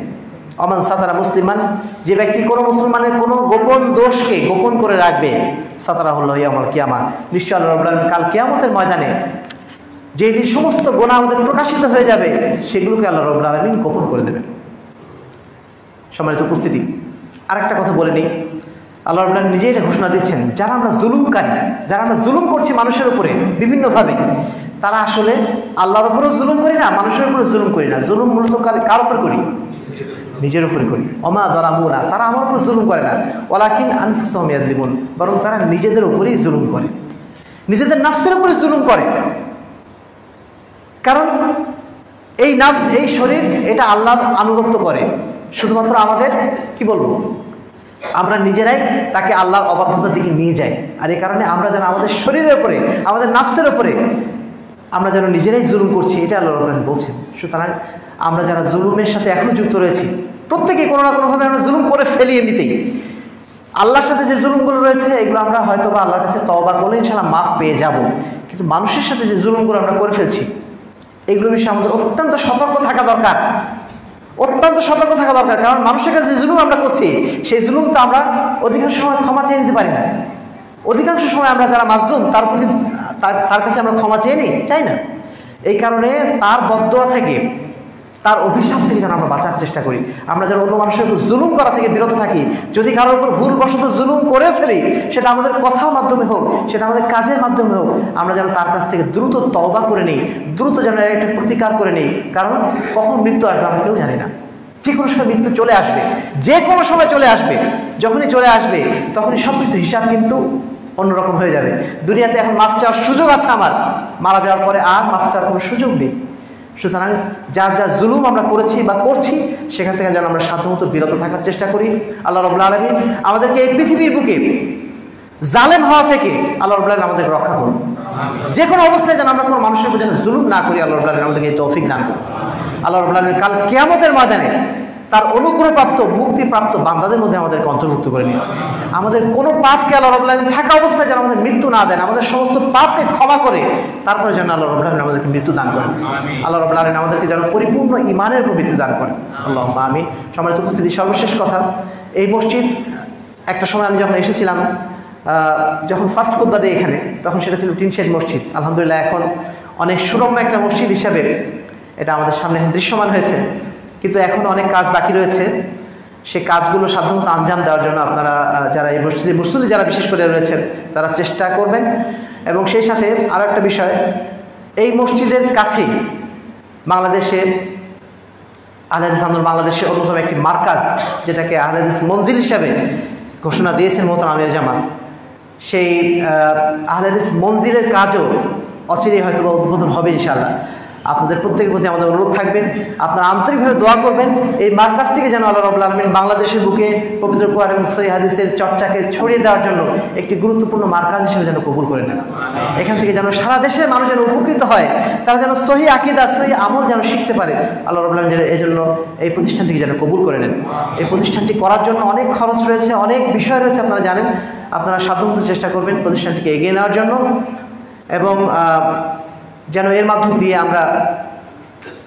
অমান সাতারা মুসলিমান, যে ব্যক্তি কোনো মুসলমানের কোনো গোপন দোষকে গোপন করে রাখবে সাতারা হল্লাহ আমার কিয়ামা নিশ্চয় আল্লাহ আলমিন কাল কিয়ামতের ময়দানে যে দিন সমস্ত গোনা আমাদের প্রকাশিত হয়ে যাবে, সেগুলোকে আল্লাহ রবুল্লা আলমিন গোপন করে দেবেন। সম্মানিত উপস্থিতি, আরেকটা কথা বলে নিই। আল্লাহ রবুল্লাহ নিজেই এটা ঘোষণা দিচ্ছেন, যারা আমরা জুলুমকারী, যারা আমরা জুলুম করছি মানুষের উপরে বিভিন্নভাবে, তারা আসলে আল্লাহর উপরেও জুলুম করি না, মানুষের উপরে জুলুম করি না। জুলুম মূলত কার উপর করি? নিজের উপরে করি। অমা দরামুনা তারা আমার উপর জুলুম করে না। ওলাকিন আনফুসমিয়াদ দিবন বরং তারা নিজেদের উপরেই জুলুম করে। নিজেদের নাফসের উপরে জুলুম করে। কারণ এই নাফস, এই শরীর, এটা আল্লাহর আনুগত্য করে। শুধুমাত্র আমাদের, কি বলব? আমরা নিজেরাই তাকে আল্লাহর অবাধ্যতার দিকে নিয়ে যাই। আর এই কারণে আমরা যেন আমাদের শরীরের উপরে, আমাদের নাফসের উপরে, আমরা যেন নিজেরাই জুলুম করছি, এটা আল্লাহ রহমান বলছেন। সুতরাং আমরা যারা জুলুমের সাথে এখনও যুক্ত রয়েছি, প্রত্যেকে কোনো না কোনোভাবে আমরা জুলুম করে ফেলি এমনিতেই। আল্লাহর সাথে যে জুলুমগুলো রয়েছে, এগুলো আমরা হয়তো বা আল্লাহর কাছে তবা করলে ইনশাল্লাহ মাফ পেয়ে যাব। কিন্তু মানুষের সাথে যে জুলুমগুলো আমরা করে ফেলছি, এগুলো বিষয়ে আমাদের অত্যন্ত সতর্ক থাকা দরকার। অত্যন্ত সতর্ক থাকা দরকার, কারণ মানুষের কাছে যে জুলুম আমরা করছি, সেই জুলুম তো আমরা অধিকাংশ সময় ক্ষমা চেয়ে নিতে পারি না। অধিকাংশ সময় আমরা যারা মাজলুম, তার প্রতি তার কাছে আমরা ক্ষমা চেয়ে নিই, চাই না। এই কারণে তার বদ্ধ থেকে তার অভিশাপ থেকে যেন আমরা বাঁচার চেষ্টা করি। আমরা যেন অন্য মানুষের উপর জুলুম করা থেকে বিরত থাকি। যদি কারোর উপর ভুলবশত জুলুম করে ফেলি, সেটা আমাদের কথার মাধ্যমে হোক, সেটা আমাদের কাজের মাধ্যমে হোক, আমরা যেন তার কাছ থেকে দ্রুত তবা করে নিই, দ্রুত যেন একটা প্রতিকার করে নিই। কারণ কখন মৃত্যু আসবে আমরা কেউ জানি না। যে কোনো সময় মৃত্যু চলে আসবে। যে কোনো সময় চলে আসবে। যখনই চলে আসবে, তখনই সব কিছু হিসাব কিন্তু অন্যরকম হয়ে যাবে। দুনিয়াতে এখন মাফ চাওয়ার সুযোগ আছে আমার। মারা যাওয়ার পরে আর মাফ চাওয়ার কোনো সুযোগ নেই। সুতরাং যার যা জুলুম আমরা করেছি বা করছি সেখান থেকে যেন আমরা সাধ্যমতো বিরত থাকার চেষ্টা করি। আল্লাহ রবুল্লা আলমী আমাদেরকে এই পৃথিবীর বুকে জালেম হওয়া থেকে আল্লাহ রবুল্লাহ আমাদেরকে রক্ষা করুন। যে কোনো অবস্থায় যেন আমরা কোনো মানুষের যেন জুলুম না করি আল্লাহ রবুল্লাহ আমাদেরকে এই তৌফিক দান করুন। আল্লাহ রবুল্লাহ কাল কেয়ামতের ময়দানে তার অনুগ্রহপ্রাপ্ত, মুক্তিপ্রাপ্ত বান্দাদের মধ্যে আমাদেরকে অন্তর্ভুক্ত করে নিন আমাদের কোনো পাপকে আল্লাহ রবুল্লাহ থাকা অবস্থায় যেন আমাদের মৃত্যু না দেন, আমাদের সমস্ত পাপকে ক্ষমা করে, তারপরে যেন আল্লাহ রবুল্লাহ আমাদেরকে মৃত্যু দান করেন। আল্লাহ রবুল্লাহ আমাদেরকে যেন পরিপূর্ণ ইমানের উপর মৃত্যু দান করেন। আল্লাহ আমি সম্মানিত উপস্থিতি, সর্বশেষ কথা, এই মসজিদ, একটা সময় আমি যখন এসেছিলাম যখন ফার্স্ট কোদ্দা দেয় এখানে, তখন সেটা ছিল টিনশেড মসজিদ। আলহামদুলিল্লাহ, এখন অনেক সুরম্য একটা মসজিদ হিসাবে এটা আমাদের সামনে দৃশ্যমান হয়েছে। কিন্তু এখন অনেক কাজ বাকি রয়েছে। সে কাজগুলো সাধারণত আঞ্জাম দেওয়ার জন্য আপনারা যারা এই মসজিদে মুসলিম যারা বিশেষ করে রয়েছেন, তারা চেষ্টা করবেন। এবং সেই সাথে আরও একটা বিষয়, এই মসজিদের কাছেই বাংলাদেশে আহলাদিস আন্দোলন বাংলাদেশের অন্যতম একটি মার্কাজ, যেটাকে আহলাদিস মঞ্জিল হিসাবে ঘোষণা দিয়েছেন মোহতান আমির জামান সেই আহলাদিস মঞ্জিলের কাজও অচিরেই হয়তো উদ্বোধন হবে ইনশাআল্লাহ। আপনাদের প্রত্যেকের প্রতি আমাদের অনুরোধ থাকবে আপনারা আন্তরিকভাবে দোয়া করবেন। এই মার্কাজটিকে যেন আল্লাহ রবুল্লা আলমিন বাংলাদেশের বুকে পবিত্র কুয়ার এবং সই হাদিসের চর্চাকে ছড়িয়ে দেওয়ার জন্য একটি গুরুত্বপূর্ণ মার্কাজ হিসেবে যেন কবুল করে নেন। এখান থেকে যেন সারা দেশের মানুষ যেন উপকৃত হয়, তারা যেন সহি আকিদা, সহি আমল যেন শিখতে পারে, আল্লাহ রবুল্লাহ যেন এই জন্য এই প্রতিষ্ঠানটিকে যেন কবুল করে নেন। এই প্রতিষ্ঠানটি করার জন্য অনেক খরচ রয়েছে, অনেক বিষয় রয়েছে, আপনারা জানেন। আপনারা সাধ্যমতো চেষ্টা করবেন প্রতিষ্ঠানটিকে এগিয়ে নেওয়ার জন্য। এবং যেন এর মাধ্যম দিয়ে আমরা,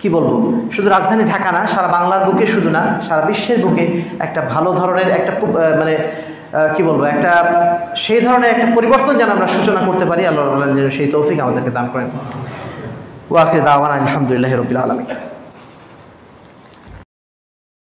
কি বলব, শুধু রাজধানী ঢাকা না, সারা বাংলার বুকে শুধু না, সারা বিশ্বের বুকে একটা ভালো ধরনের একটা মানে কি বলব, একটা, সেই ধরনের একটা পরিবর্তন যেন আমরা সূচনা করতে পারি, আল্লাহ সেই তৌফিক আমাদেরকে দান করেন। ওয়াকে দাওয়ান আলহামদুলিল্লাহ রবিল আলমী